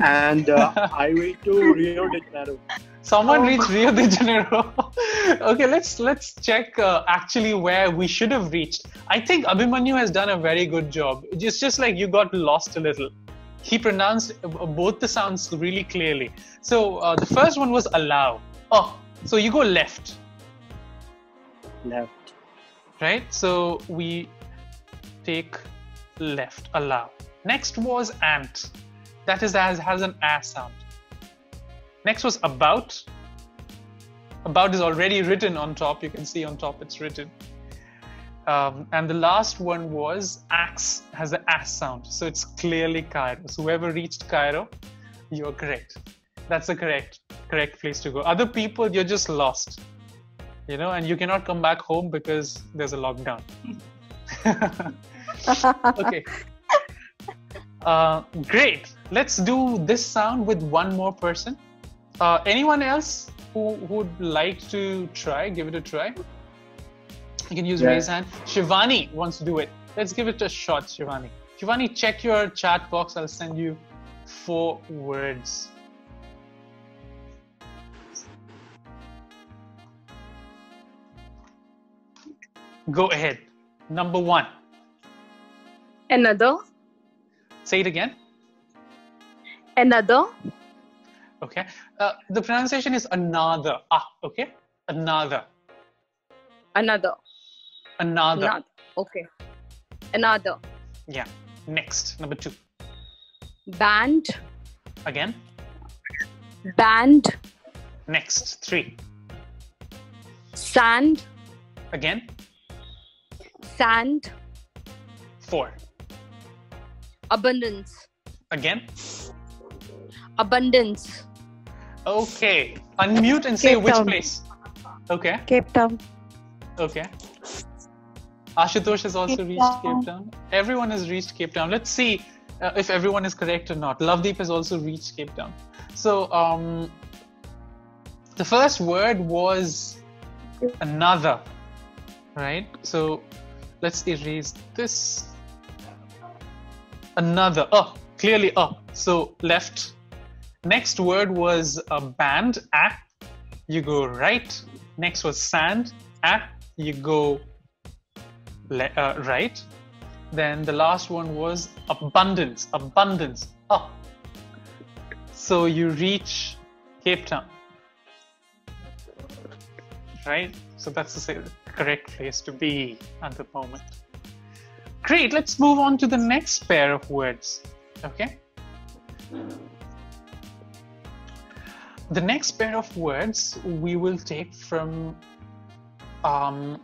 Speaker 7: And uh, I went to Rio de Janeiro.
Speaker 1: Someone
Speaker 4: Oh.
Speaker 1: reached Rio de Janeiro. okay, let's let's check uh, actually where we should have reached. I think Abhimanyu has done a very good job. It's just like you got lost a little. He pronounced uh, both the sounds really clearly. So uh, the first one was allow. Oh, so you go left,
Speaker 7: Left.
Speaker 1: right? So we take left, allow. Next was ant. That is as has an a sound. Next was about. About is already written on top. You can see on top it's written. Um, and the last one was axe has the ass sound. So it's clearly Cairo. So whoever reached Cairo, you're correct. That's the correct correct place to go. Other people, you're just lost. You know, and you cannot come back home because there's a lockdown. okay. Uh, great. Let's do this sound with one more person. Uh, anyone else who would like to try? Give it a try. You can use
Speaker 7: Yeah.
Speaker 1: raise hand. Shivani wants to do it. Let's give it a shot, Shivani. Shivani, check your chat box. I'll send you four words. Go ahead. Number one.
Speaker 8: Another.
Speaker 1: Say it again.
Speaker 8: Another.
Speaker 1: Okay. Uh, the pronunciation is another. Ah, okay. Another.
Speaker 8: Another.
Speaker 1: Another.
Speaker 8: Another. Okay. Another.
Speaker 1: Yeah. Next. Number two.
Speaker 8: Band.
Speaker 1: Again.
Speaker 8: Band.
Speaker 1: Next. Three.
Speaker 8: Sand.
Speaker 1: Again.
Speaker 8: Sand.
Speaker 1: Four.
Speaker 8: Abundance.
Speaker 1: Again.
Speaker 8: Abundance.
Speaker 1: Okay. Unmute and say
Speaker 4: Cape
Speaker 1: which
Speaker 4: Town.
Speaker 1: place. Okay.
Speaker 4: Cape Town.
Speaker 1: Okay. Ashutosh has also
Speaker 5: Cape
Speaker 1: reached
Speaker 5: Town.
Speaker 1: Cape Town. Everyone has reached Cape Town. Let's see uh, if everyone is correct or not. Lovedeep has also reached Cape Town. So um, the first word was another, right? So let's erase this. Another. Oh, clearly oh. So left. Next word was a band. Ah. You go right. Next was sand. Ah. You go uh, right. Then the last one was abundance. Abundance. Oh. So you reach Cape Town. Right? So that's the correct place to be at the moment. Great. Let's move on to the next pair of words. Okay? The next pair of words we will take from um,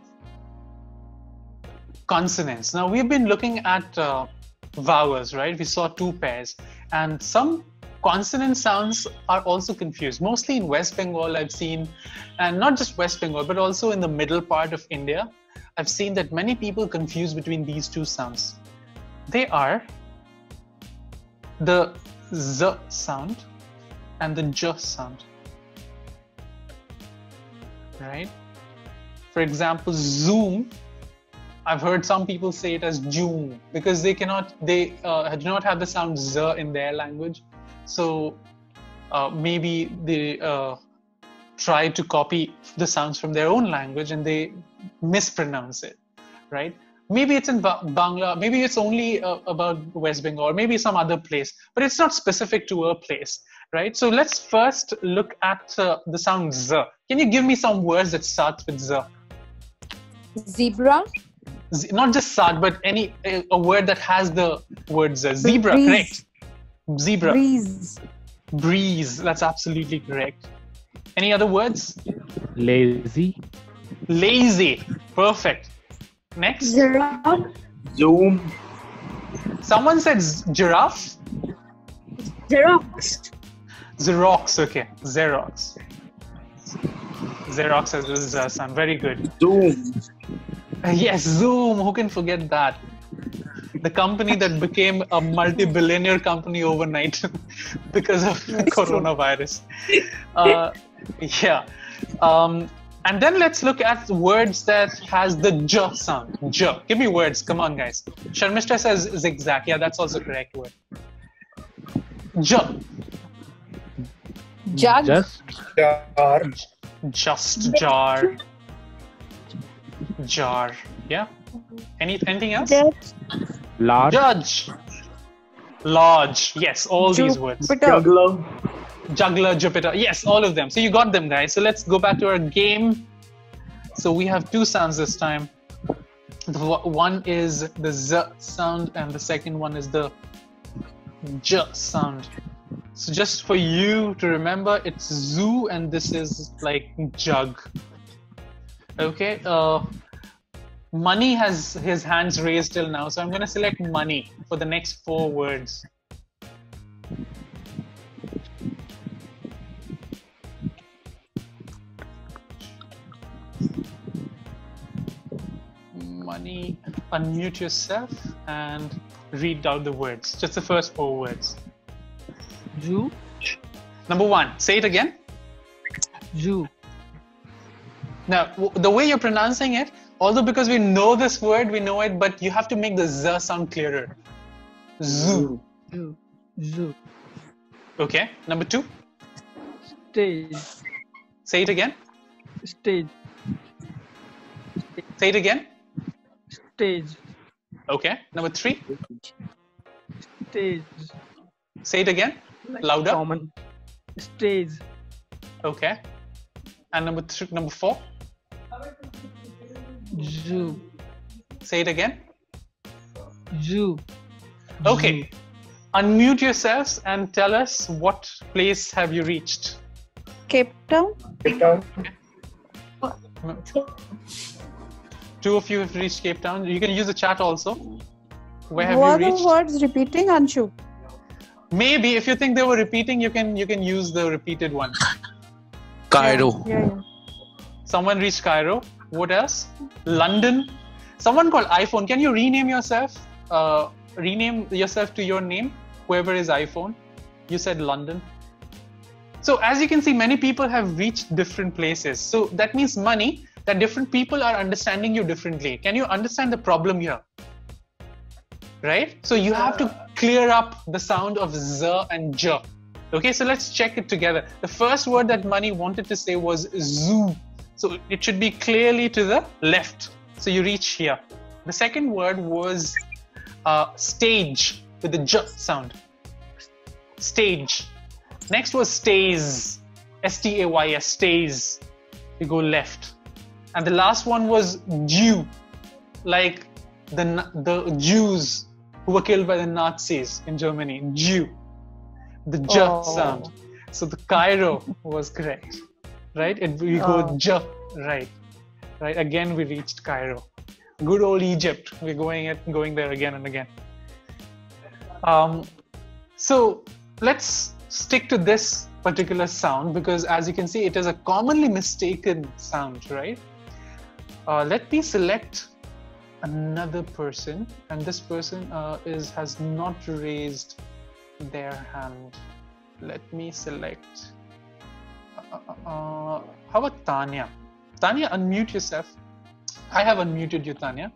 Speaker 1: consonants. Now we've been looking at uh, vowels, right? We saw two pairs, and some consonant sounds are also confused. Mostly in West Bengal, I've seen, and not just West Bengal, but also in the middle part of India, I've seen that many people confuse between these two sounds. They are the z sound and the j sound. Right? For example, zoom I've heard some people say it as Joom because they cannot, they uh, do not have the sound Z in their language. So uh, maybe they uh, try to copy the sounds from their own language and they mispronounce it, right? Maybe it's in ba- Bangla, maybe it's only uh, about West Bengal, maybe some other place, but it's not specific to a place, right? So let's first look at uh, the sound Z. Can you give me some words that start with Z?
Speaker 8: Zebra.
Speaker 1: Z- not just sad, but any a, a word that has the words uh, zebra.
Speaker 4: Breeze.
Speaker 1: Correct. Zebra.
Speaker 4: Breeze.
Speaker 1: Breeze. That's absolutely correct. Any other words?
Speaker 9: lazy,
Speaker 1: Lazy. Perfect. Next.
Speaker 4: Giraffe.
Speaker 7: Zoom.
Speaker 1: Someone said z- giraffe.
Speaker 4: Xerox.
Speaker 1: Xerox. Okay. Xerox. Xerox has this uh, sound. Very good.
Speaker 7: Zoom.
Speaker 1: Uh, yes, Zoom. Who can forget that? The company that became a multi-billionaire company overnight because of coronavirus. Uh, yeah. Um, and then let's look at words that has the j sound. J. Give me words. Come on, guys. Sharmishta says zigzag. Yeah, that's also correct word. J.
Speaker 8: Jug.
Speaker 3: Just.
Speaker 7: Jar.
Speaker 1: Just jar. Jar. Yeah. Any anything else?
Speaker 3: Large.
Speaker 1: Judge. Lodge. Yes, all these words.
Speaker 4: Jupiter.
Speaker 7: Juggler.
Speaker 1: Juggler, Jupiter. Yes, all of them. So you got them, guys. So let's go back to our game. So we have two sounds this time. The one is the z sound, and the second one is the j sound. So just for you to remember, it's zoo, and this is like jug. Okay. Uh, money has his hands raised till now, so I'm going to select money for the next four words. money unmute yourself and read out the words just the first four words
Speaker 3: Zoo.
Speaker 1: number one say it again
Speaker 3: Zoo.
Speaker 1: now w- the way you're pronouncing it although because we know this word we know it but you have to make the z sound clearer zoo
Speaker 3: Zoo. Zoo.
Speaker 1: okay number two
Speaker 3: Stage.
Speaker 1: say it again
Speaker 3: Stage.
Speaker 1: say it again
Speaker 3: Stage.
Speaker 1: okay number three
Speaker 3: Stage.
Speaker 1: say it again louder
Speaker 3: Common. Stage.
Speaker 1: okay and number three number four
Speaker 3: Zoo.
Speaker 1: say it again
Speaker 3: Zoo.
Speaker 1: Okay. Unmute yourselves and tell us what place have you reached.
Speaker 5: Cape Town.
Speaker 7: Cape Town.
Speaker 1: Two of you have reached Cape Town. You can use the chat also. Where have
Speaker 5: Were
Speaker 1: you
Speaker 5: the
Speaker 1: reached?
Speaker 5: words repeating, Anshu?
Speaker 1: Maybe if you think they were repeating, you can you can use the repeated one.
Speaker 3: Cairo.
Speaker 5: Yeah, yeah.
Speaker 1: Someone reached Cairo. What else? London. Someone called iPhone. Can you rename yourself? Uh, rename yourself to your name. Whoever is iPhone. You said London. So as you can see, many people have reached different places. So that means money that different people are understanding you differently. Can you understand the problem here? Right? So you have to clear up the sound of z and j. Okay, so let's check it together. The first word that money wanted to say was zoo. So it should be clearly to the left. So you reach here. The second word was uh, stage with the j sound. Stage. Next was stays. S T A Y S, stays. You go left. And the last one was Jew, like the the Jews who were killed by the Nazis in Germany. Jew. The J
Speaker 5: Oh.
Speaker 1: sound. So the Cairo was correct, right? It, we go
Speaker 5: Oh.
Speaker 1: J, right, right. Again, we reached Cairo. Good old Egypt. We're going it, going there again and again. Um, so let's stick to this particular sound because, as you can see, it is a commonly mistaken sound, right? Uh, let me select another person, and this person uh, is has not raised their hand. Let me select. Uh, uh, uh, how about Tanya? Tanya, unmute yourself. I have unmuted you, Tanya.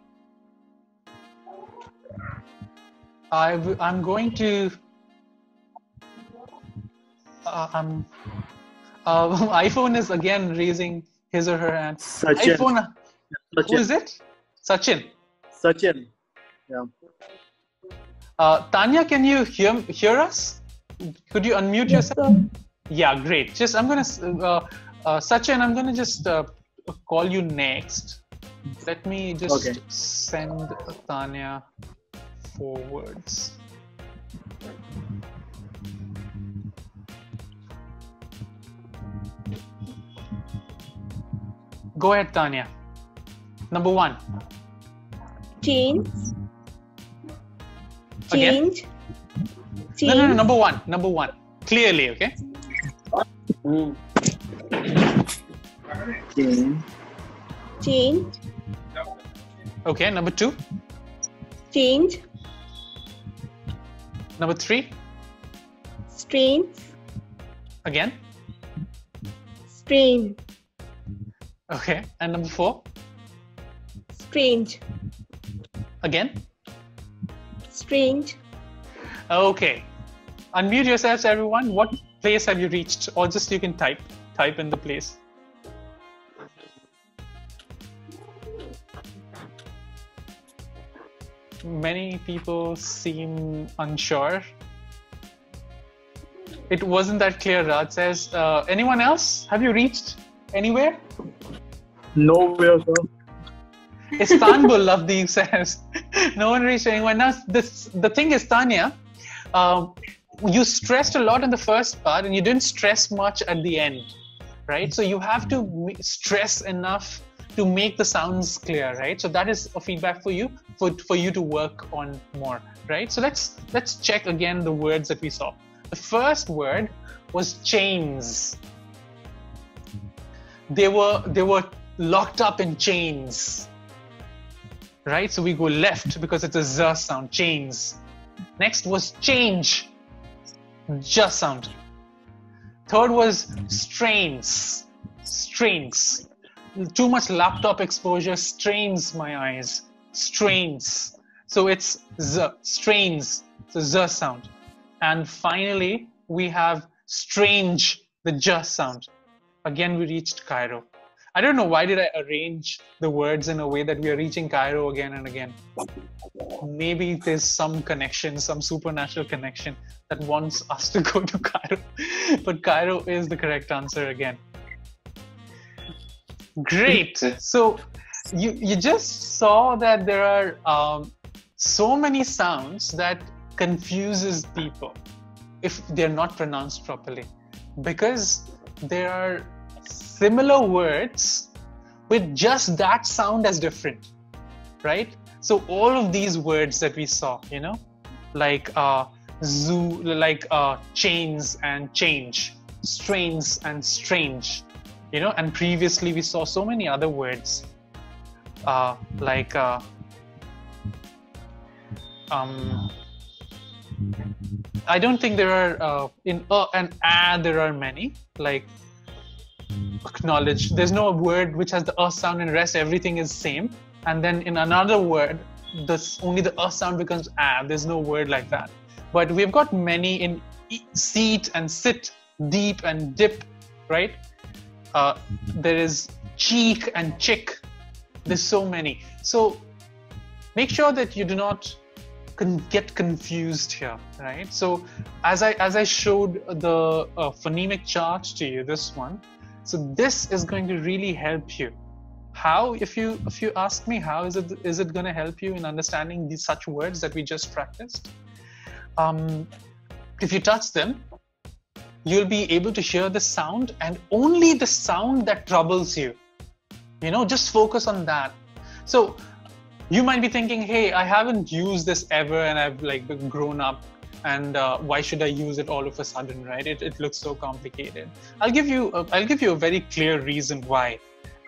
Speaker 1: I w- I'm going to. Uh, I'm. Uh, iPhone is again raising his or her hand.
Speaker 7: Sachin.
Speaker 1: iPhone. Who
Speaker 7: Sachin.
Speaker 1: is it? Sachin.
Speaker 7: Sachin. Yeah.
Speaker 1: Uh, Tanya, can you hear hear us? Could you unmute yourself? Yeah, great. Just I'm gonna uh, uh, Sachin, I'm gonna just uh, call you next. Let me just
Speaker 7: Okay.
Speaker 1: send Tanya forwards. Go ahead, Tanya. Number one.
Speaker 9: Change.
Speaker 1: Again?
Speaker 9: Change.
Speaker 1: No, no, no. Number one. Number one. Clearly, okay.
Speaker 7: Change.
Speaker 9: Change.
Speaker 1: Okay. Number two.
Speaker 9: Change.
Speaker 1: Number three.
Speaker 9: Strain.
Speaker 1: Again.
Speaker 9: Strain.
Speaker 1: Okay. And number four.
Speaker 9: Strange.
Speaker 1: Again.
Speaker 9: Strange.
Speaker 1: Okay. Unmute yourselves, everyone. What place have you reached? Or just you can type type in the place. Many people seem unsure. It wasn't that clear. Raj says. Uh, anyone else? Have you reached anywhere?
Speaker 7: Nowhere, sir.
Speaker 1: Istanbul, Lovedeep says. no one reached anyone. Now, this, the thing is, Tanya, um, you stressed a lot in the first part and you didn't stress much at the end, right? So you have to m- stress enough to make the sounds clear, right? So that is a feedback for you, for, for you to work on more, right? So let's let's check again the words that we saw. The first word was chains. They were they were locked up in chains right? So we go left because it's a z sound, chains. Next was change, j sound. Third was mm-hmm. strains, strains. Too much laptop exposure strains my eyes, strains. So it's z, strains, the z sound. And finally, we have strange, the j sound. Again, we reached Cairo. I don't know why did I arrange the words in a way that we are reaching Cairo again and again. Maybe there's some connection, some supernatural connection that wants us to go to Cairo. But Cairo is the correct answer again. Great. So you you just saw that there are um, so many sounds that confuses people if they're not pronounced properly because there are similar words with just that sound as different right? So all of these words that we saw you know like uh zoo like uh chains and change strains and strange you know and previously we saw so many other words uh like uh um i don't think there are uh, in uh and ah there are many like acknowledge. There's no word which has the uh sound and rest everything is same. And then in another word this only the uh sound becomes ah there's no word like that. But we've got many in seat and sit deep and dip right? Uh, there is cheek and chick. There's so many. So make sure that you do not get confused here right? So as i as i showed the uh, phonemic chart to you this one so this is going to really help you. How if you if you ask me how is it is it going to help you in understanding these such words that we just practiced? Um, if you touch them you'll be able to hear the sound and only the sound that troubles you. You know just focus on that. So you might be thinking hey i haven't used this ever and i've like grown up and uh, why should i use it all of a sudden right? It, it looks so complicated. I'll give you a, i'll give you a very clear reason why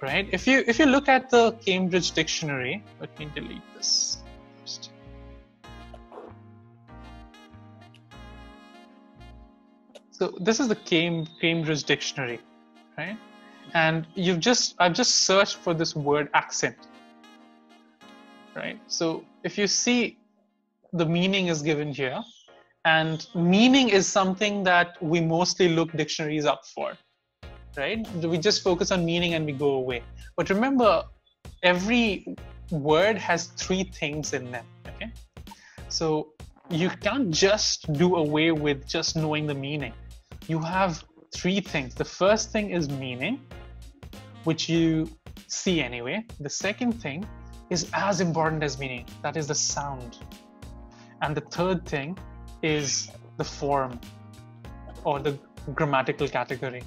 Speaker 1: right? If you if you look at the cambridge dictionary let me delete this first. so this is the Cam- cambridge dictionary right? And you've just i've just searched for this word accent right? So if you see the meaning is given here and meaning is something that we mostly look dictionaries up for right? We just focus on meaning and we go away. But remember every word has three things in them okay? So you can't just do away with just knowing the meaning. You have three things. The first thing is meaning which you see anyway. The second thing is as important as meaning. That is the sound. And the third thing is the form or the grammatical category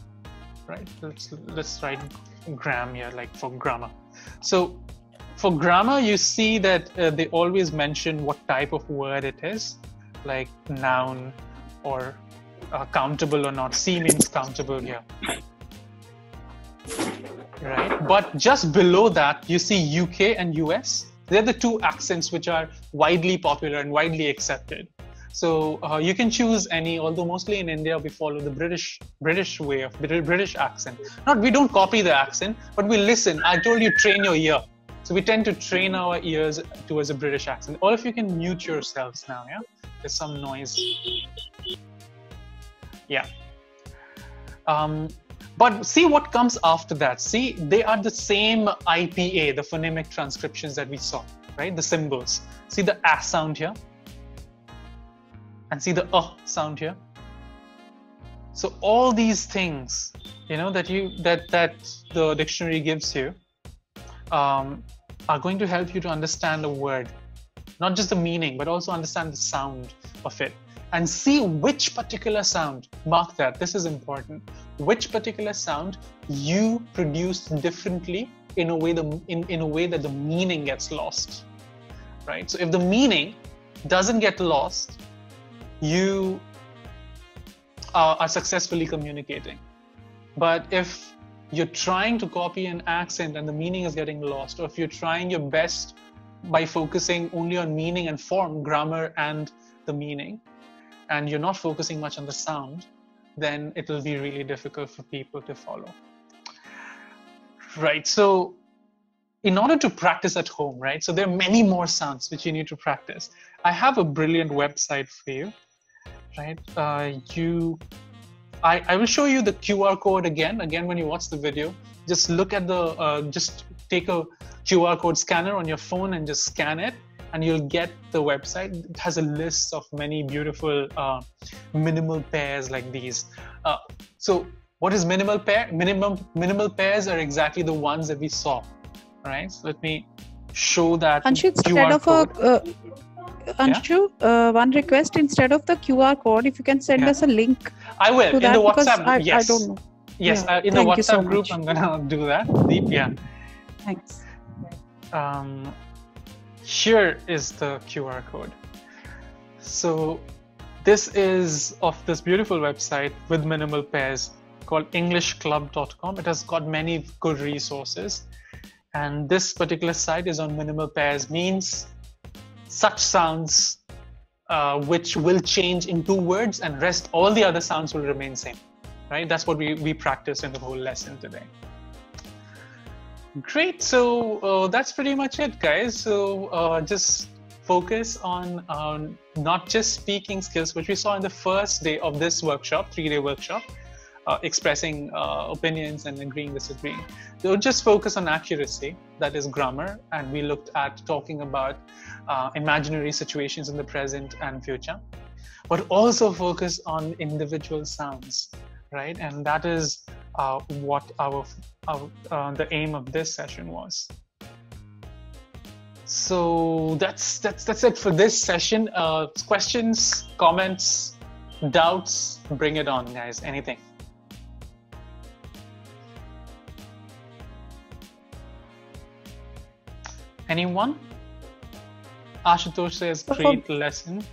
Speaker 1: right? Let's let's write gram here like for grammar. So for grammar you see that uh, they always mention what type of word it is like noun or uh, countable or not. C means countable here. Right? But just below that you see uk and us they're the two accents which are widely popular and widely accepted so uh, you can choose any, although mostly in India we follow the British British way of British accent. Not we don't copy the accent, but we listen. I told you train your ear. So we tend to train our ears towards a British accent. All of you can mute yourselves now. Yeah, there's some noise. Yeah. Um, but see what comes after that. See, they are the same IPA, the phonemic transcriptions that we saw, right? The symbols. See the A sound here, and see the uh sound here. So all these things, you know, that you that that the dictionary gives you, um, are going to help you to understand a word, not just the meaning, but also understand the sound of it and see which particular sound. Mark that. This is important. Which particular sound you produce differently in a way the in, in a way that the meaning gets lost. Right. So if the meaning doesn't get lost, you are, are successfully communicating. But if you're trying to copy an accent and the meaning is getting lost, or if you're trying your best by focusing only on meaning and form, grammar and the meaning, and you're not focusing much on the sound, then it will be really difficult for people to follow. Right. So, in order to practice at home, right? So, there are many more sounds which you need to practice. I have a brilliant website for you, right? Uh, you, I, I will show you the QR code again. Again, when you watch the video, just look at the, uh, just take a QR code scanner on your phone and just scan it and you'll get the website. It has a list of many beautiful uh, minimal pairs like these. Uh, so what is minimal pair? Minimum minimal pairs are exactly the ones that we saw. right? So let me show that.
Speaker 5: Instead
Speaker 1: QR
Speaker 5: of a
Speaker 1: code.
Speaker 5: uh, Anshu, uh, one request instead of the QR code, if you can send
Speaker 1: Yeah.
Speaker 5: us a link
Speaker 1: I will in
Speaker 5: that
Speaker 1: the WhatsApp.
Speaker 5: I,
Speaker 1: yes.
Speaker 5: I don't know.
Speaker 1: Yes,
Speaker 5: Yeah,
Speaker 1: uh, in the
Speaker 5: thank so
Speaker 1: WhatsApp group. I'm gonna do that. Deep, yeah.
Speaker 5: Thanks.
Speaker 1: um, here is the QR code. So this is of this beautiful website with minimal pairs called englishclub.com. It has got many good resources. And this particular site is on minimal pairs means such sounds uh, which will change in two words and rest all the other sounds will remain same. Right? That's what we, we practiced in the whole lesson today. Great. So uh, that's pretty much it, guys. So uh, just focus on um, not just speaking skills, which we saw in the first day of this workshop, three-day workshop, uh, expressing uh, opinions and agreeing, disagreeing. So just focus on accuracy, that is grammar, and we looked at talking about uh, imaginary situations in the present and future, but also focus on individual sounds, right? And that is uh, what our, our uh, the aim of this session was. So that's that's that's it for this session. Uh, questions, comments, doubts, bring it on, guys. Anything. Anyone? Ashutosh says, great lesson.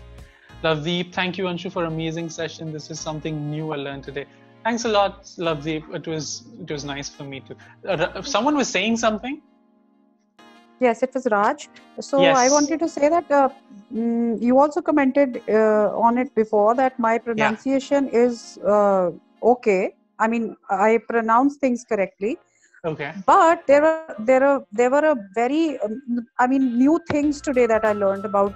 Speaker 1: Lovedeep, thank you, Anshu, for amazing session. This is something new I learned today. Thanks a lot, Lovedeep. It was it was nice for me to. Uh, someone was saying something.
Speaker 5: Yes, it was Raj. So I wanted to say that uh, mm, you also commented uh, on it before that my pronunciation is uh, okay. I mean, I pronounce things correctly,
Speaker 1: Okay.
Speaker 5: but there are there are there were a very um, I mean new things today that I learned about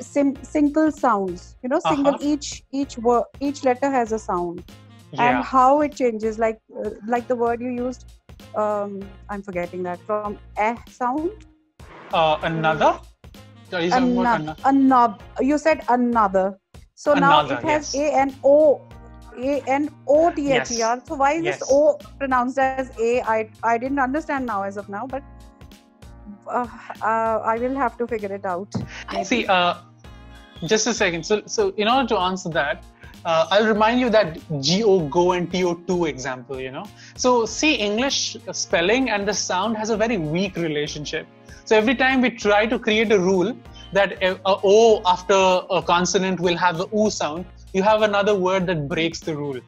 Speaker 5: sim- single sounds. You know, single
Speaker 1: Uh-huh.
Speaker 5: each each word each letter has a sound and how it changes. Like uh, like the word you used. Um, I'm forgetting that from eh sound.
Speaker 1: Uh, another. Are you talking about
Speaker 5: Ano-
Speaker 1: ano-
Speaker 5: anob you said another so now it has
Speaker 1: yes.
Speaker 5: a n o a n o t h e r so why is
Speaker 1: Yes.
Speaker 5: this o pronounced as a i i didn't understand now as of now but uh, uh, i will have to figure it out
Speaker 1: See, uh, just a second. So, so in order to answer that, uh, I'll remind you that go go and to2 example. You know, so see English spelling and the sound has a very weak relationship. So every time we try to create a rule that a, a o after a consonant will have the oo sound, you have another word that breaks the rule.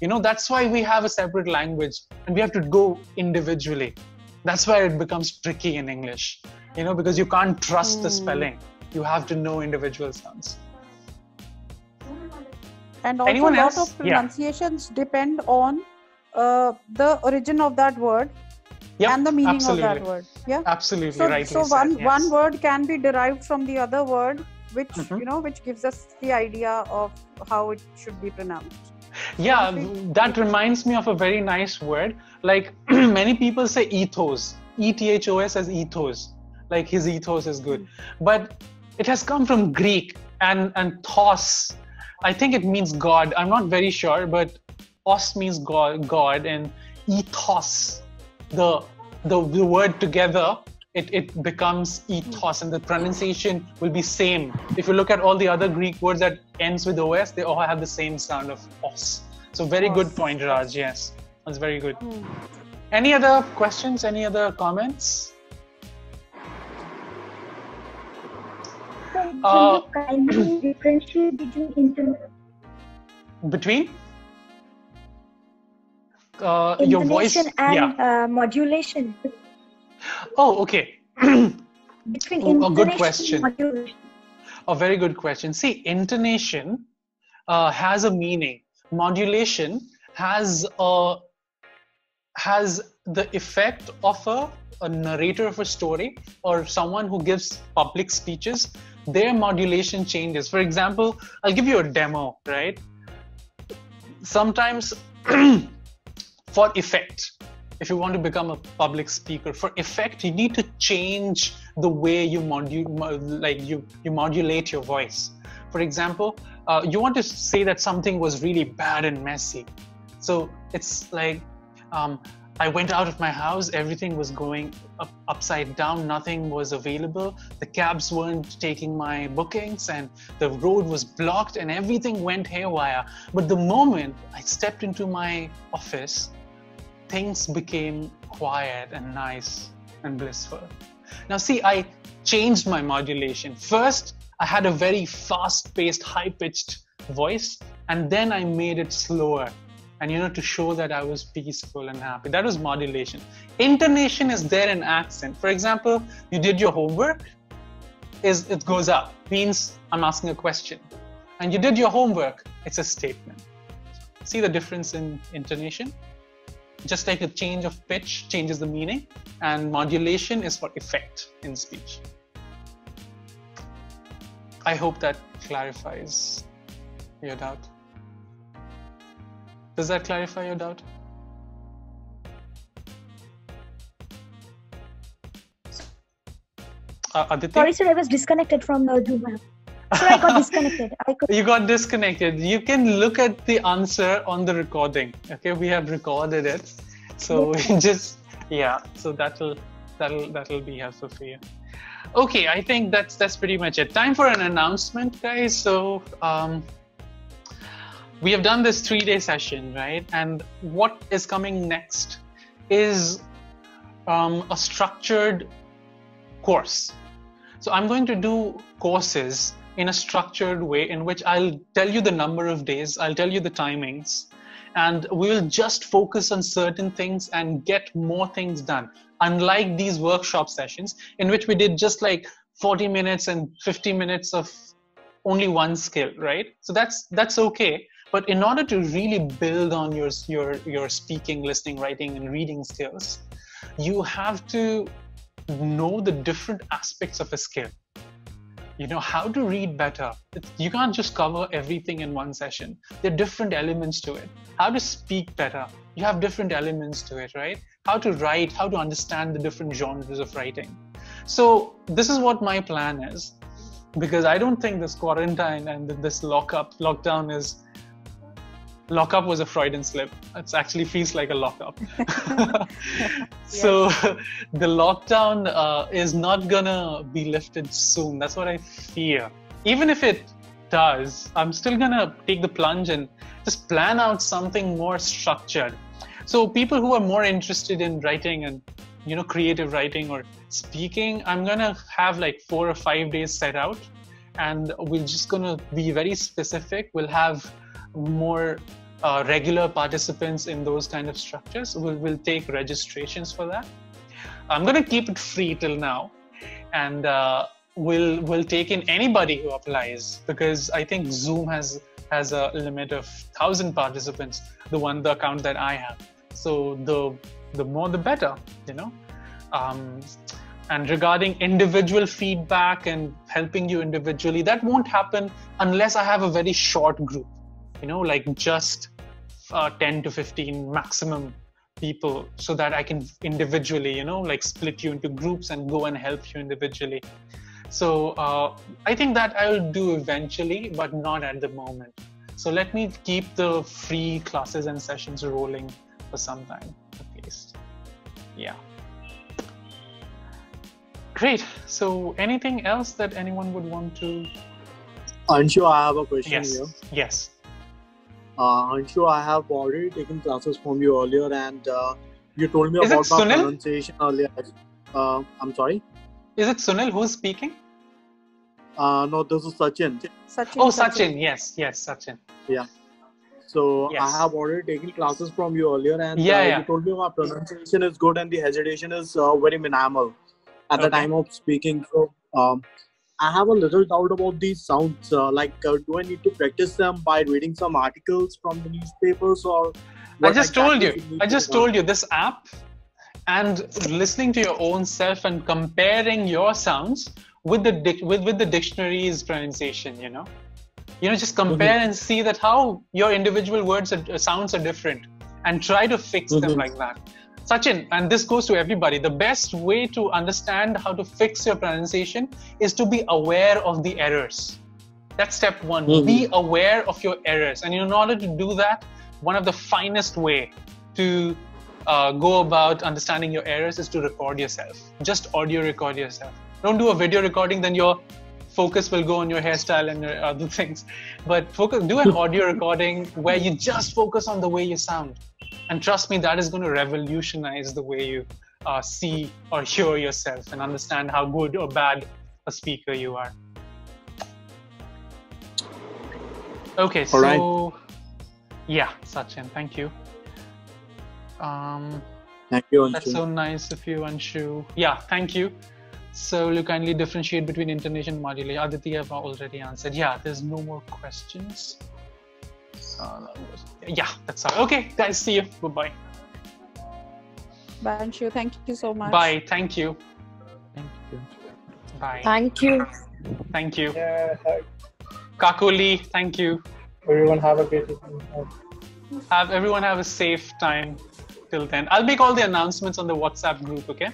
Speaker 1: You know, that's why we have a separate language and we have to go individually. That's why it becomes tricky in English. You know, because you can't trust the
Speaker 5: Hmm.
Speaker 1: spelling. You have to know individual sounds.
Speaker 5: and also
Speaker 1: Anyone
Speaker 5: a lot
Speaker 1: else?
Speaker 5: of
Speaker 1: Yeah.
Speaker 5: pronunciations depend on uh, the origin of that word
Speaker 1: Yep,
Speaker 5: and the meaning
Speaker 1: absolutely.
Speaker 5: of that word yeah
Speaker 1: Absolutely
Speaker 5: so, so one
Speaker 1: yes.
Speaker 5: one word can be derived from the other word which
Speaker 1: Mhm.
Speaker 5: you know which gives us the idea of how it should be pronounced
Speaker 1: Yeah, that reminds me of a very nice word. Like many people say ethos, E T H O S as ethos. Like his ethos is good. But it has come from Greek and and thos. I think it means God. I'm not very sure, but os means God, God and ethos. The the, the word together it, it becomes ethos and the pronunciation will be same. If you look at all the other greek words that ends with os they all have the same sound of os. So very good point raj yes. That's very good. Any other questions? Any other comments?
Speaker 10: Can
Speaker 1: Uh,
Speaker 10: you kindly differentiate between inton-
Speaker 1: between? Uh, your voice?
Speaker 10: and
Speaker 1: yeah.
Speaker 10: uh, modulation?
Speaker 1: Oh okay
Speaker 10: Between
Speaker 1: Oh, a good question.
Speaker 10: modulation.
Speaker 1: A very good question. See, intonation uh, has a meaning. Modulation has a has the effect of a, a narrator of a story or someone who gives public speeches. Their modulation changes. For example, I'll give you a demo. Right. Sometimes, for effect, if you want to become a public speaker for effect you need to change the way you modulate like you you modulate your voice. For example uh, you want to say that something was really bad and messy. So it's like um, i went out of my house everything was going up, upside down nothing was available. The cabs weren't taking my bookings and the road was blocked and everything went haywire. But the moment i stepped into my office things became quiet and nice and blissful. Now, see, I changed my modulation. First, I had a very fast paced, high pitched voice, and then I made it slower. And you know, to show that I was peaceful and happy. That was modulation. Intonation is there in accent. For example, you did your homework, is it goes up, means I'm asking a question. And you did your homework, it's a statement. See the difference in intonation? Just like a change of pitch changes the meaning and modulation is for effect in speech i hope that clarifies your doubt does that clarify your doubt uh, Aditi?
Speaker 10: Sorry, sir, I was disconnected from the Zoom app. Sir, I got disconnected. I could.
Speaker 1: you got disconnected. You can look at the answer on the recording. Okay we have recorded it. So just yeah so that'll that'll that'll be helpful for you. Okay i think that's that's pretty much it. Time for an announcement guys. So um we have done this three day session right? And what is coming next is um, a structured course. So i'm going to do courses in a structured way in which I'll tell you the number of days, I'll tell you the timings, and we'll just focus on certain things and get more things done. Unlike these workshop sessions, in which we did just like 40 minutes and 50 minutes of only one skill, right? So that's that's okay. But in order to really build on your your your speaking, listening, writing, and reading skills, you have to know the different aspects of a skill you know how to read better. It's, you can't just cover everything in one session. There are different elements to it. How to speak better. You have different elements to it right? How to write how to understand the different genres of writing. So this is what my plan is because i don't think this quarantine and this lockup lockdown is lockup was a freudian slip. It actually feels like a lockup. So the lockdown uh, is not gonna be lifted soon. That's what i fear. Even if it does i'm still gonna take the plunge and just plan out something more structured. So people who are more interested in writing and you know creative writing or speaking i'm gonna have like four or five days set out. And we're just gonna be very specific. We'll have more uh, regular participants in those kind of structures. We'll, we'll take registrations for that. I'm going to keep it free till now, and uh, we'll we'll take in anybody who applies because I think Zoom has has a limit of thousand participants. The one the account that I have. So the the more the better, you know. Um, and regarding individual feedback and helping you individually, that won't happen unless I have a very short group you know like just uh, 10 to 15 maximum people so that I can individually, you know, like split you into groups and go and help you individually. So uh, I think that I will do eventually, but not at the moment. So let me keep the free classes and sessions rolling for some time at least. Yeah. Great. So anything else that anyone would want to?
Speaker 7: Anshu, I have a question
Speaker 1: Yes.
Speaker 7: here.
Speaker 1: Yes.
Speaker 7: Uh, Anshu, I have already taken classes from you earlier, and uh, you told me
Speaker 1: Is
Speaker 7: about my pronunciation earlier. Uh, I'm sorry.
Speaker 1: Is it Sunil who's speaking?
Speaker 7: Uh, no, this is Sachin.
Speaker 5: Sachin,
Speaker 1: Oh, Sachin. Yes, yes, Sachin.
Speaker 7: Yeah. So
Speaker 1: Yes.
Speaker 7: I have already taken classes from you earlier, and
Speaker 1: Yeah,
Speaker 7: uh,
Speaker 1: yeah.
Speaker 7: you told me my pronunciation is good and the hesitation is uh, very minimal at the time of speaking. So um, I have a little doubt about these sounds. Uh, like, uh, do I need to practice them by reading some articles from the newspapers, or
Speaker 1: I just told you. I just told you this app and listening to your own self and comparing your sounds with the dic- with, with the dictionary's pronunciation, you know. You know, just compare
Speaker 7: Mm-hmm.
Speaker 1: and see that how your individual words are, sounds are different and try to fix them
Speaker 7: Mhm.
Speaker 1: like that. Sachin, and this goes to everybody. The best way to understand how to fix your pronunciation is to be aware of the errors. That's step one.
Speaker 7: Mhm.
Speaker 1: Be aware of your errors. And in order to do that, one of the finest way to uh, go about understanding your errors is to record yourself. Just audio record yourself. Don't do a video recording, then your focus will go on your hairstyle and your other things. But focus, do an audio recording where you just focus on the way you sound. And trust me, that is going to revolutionize the way you uh, see or hear yourself and understand how good or bad a speaker you are. Okay, so
Speaker 7: right.
Speaker 1: yeah, Sachin, thank you. Um,
Speaker 7: Thank you, Anshu.
Speaker 1: that's so nice of you, Anshu. Yeah, thank you. So, will you kindly differentiate between intonation and modulation? Aditi, I've already answered. Yeah, there's no more questions. Uh, yeah, that's all. Okay, guys, see you. Bye-bye.
Speaker 5: Banshu, thank you so much.
Speaker 1: Bye. Thank you.
Speaker 3: Thank you.
Speaker 1: Bye.
Speaker 8: Thank you.
Speaker 1: Thank you.
Speaker 2: Yeah.
Speaker 1: Kakuli, thank you.
Speaker 2: everyone have a great evening.
Speaker 1: Have everyone have a safe time till then. I'll make all the announcements on the WhatsApp group, okay?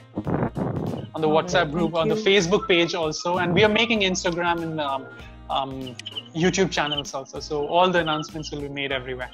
Speaker 1: On the WhatsApp group,
Speaker 5: thank
Speaker 1: on the. Facebook page also, and we are making Instagram and um, um, YouTube channels also. So all the announcements will be made everywhere.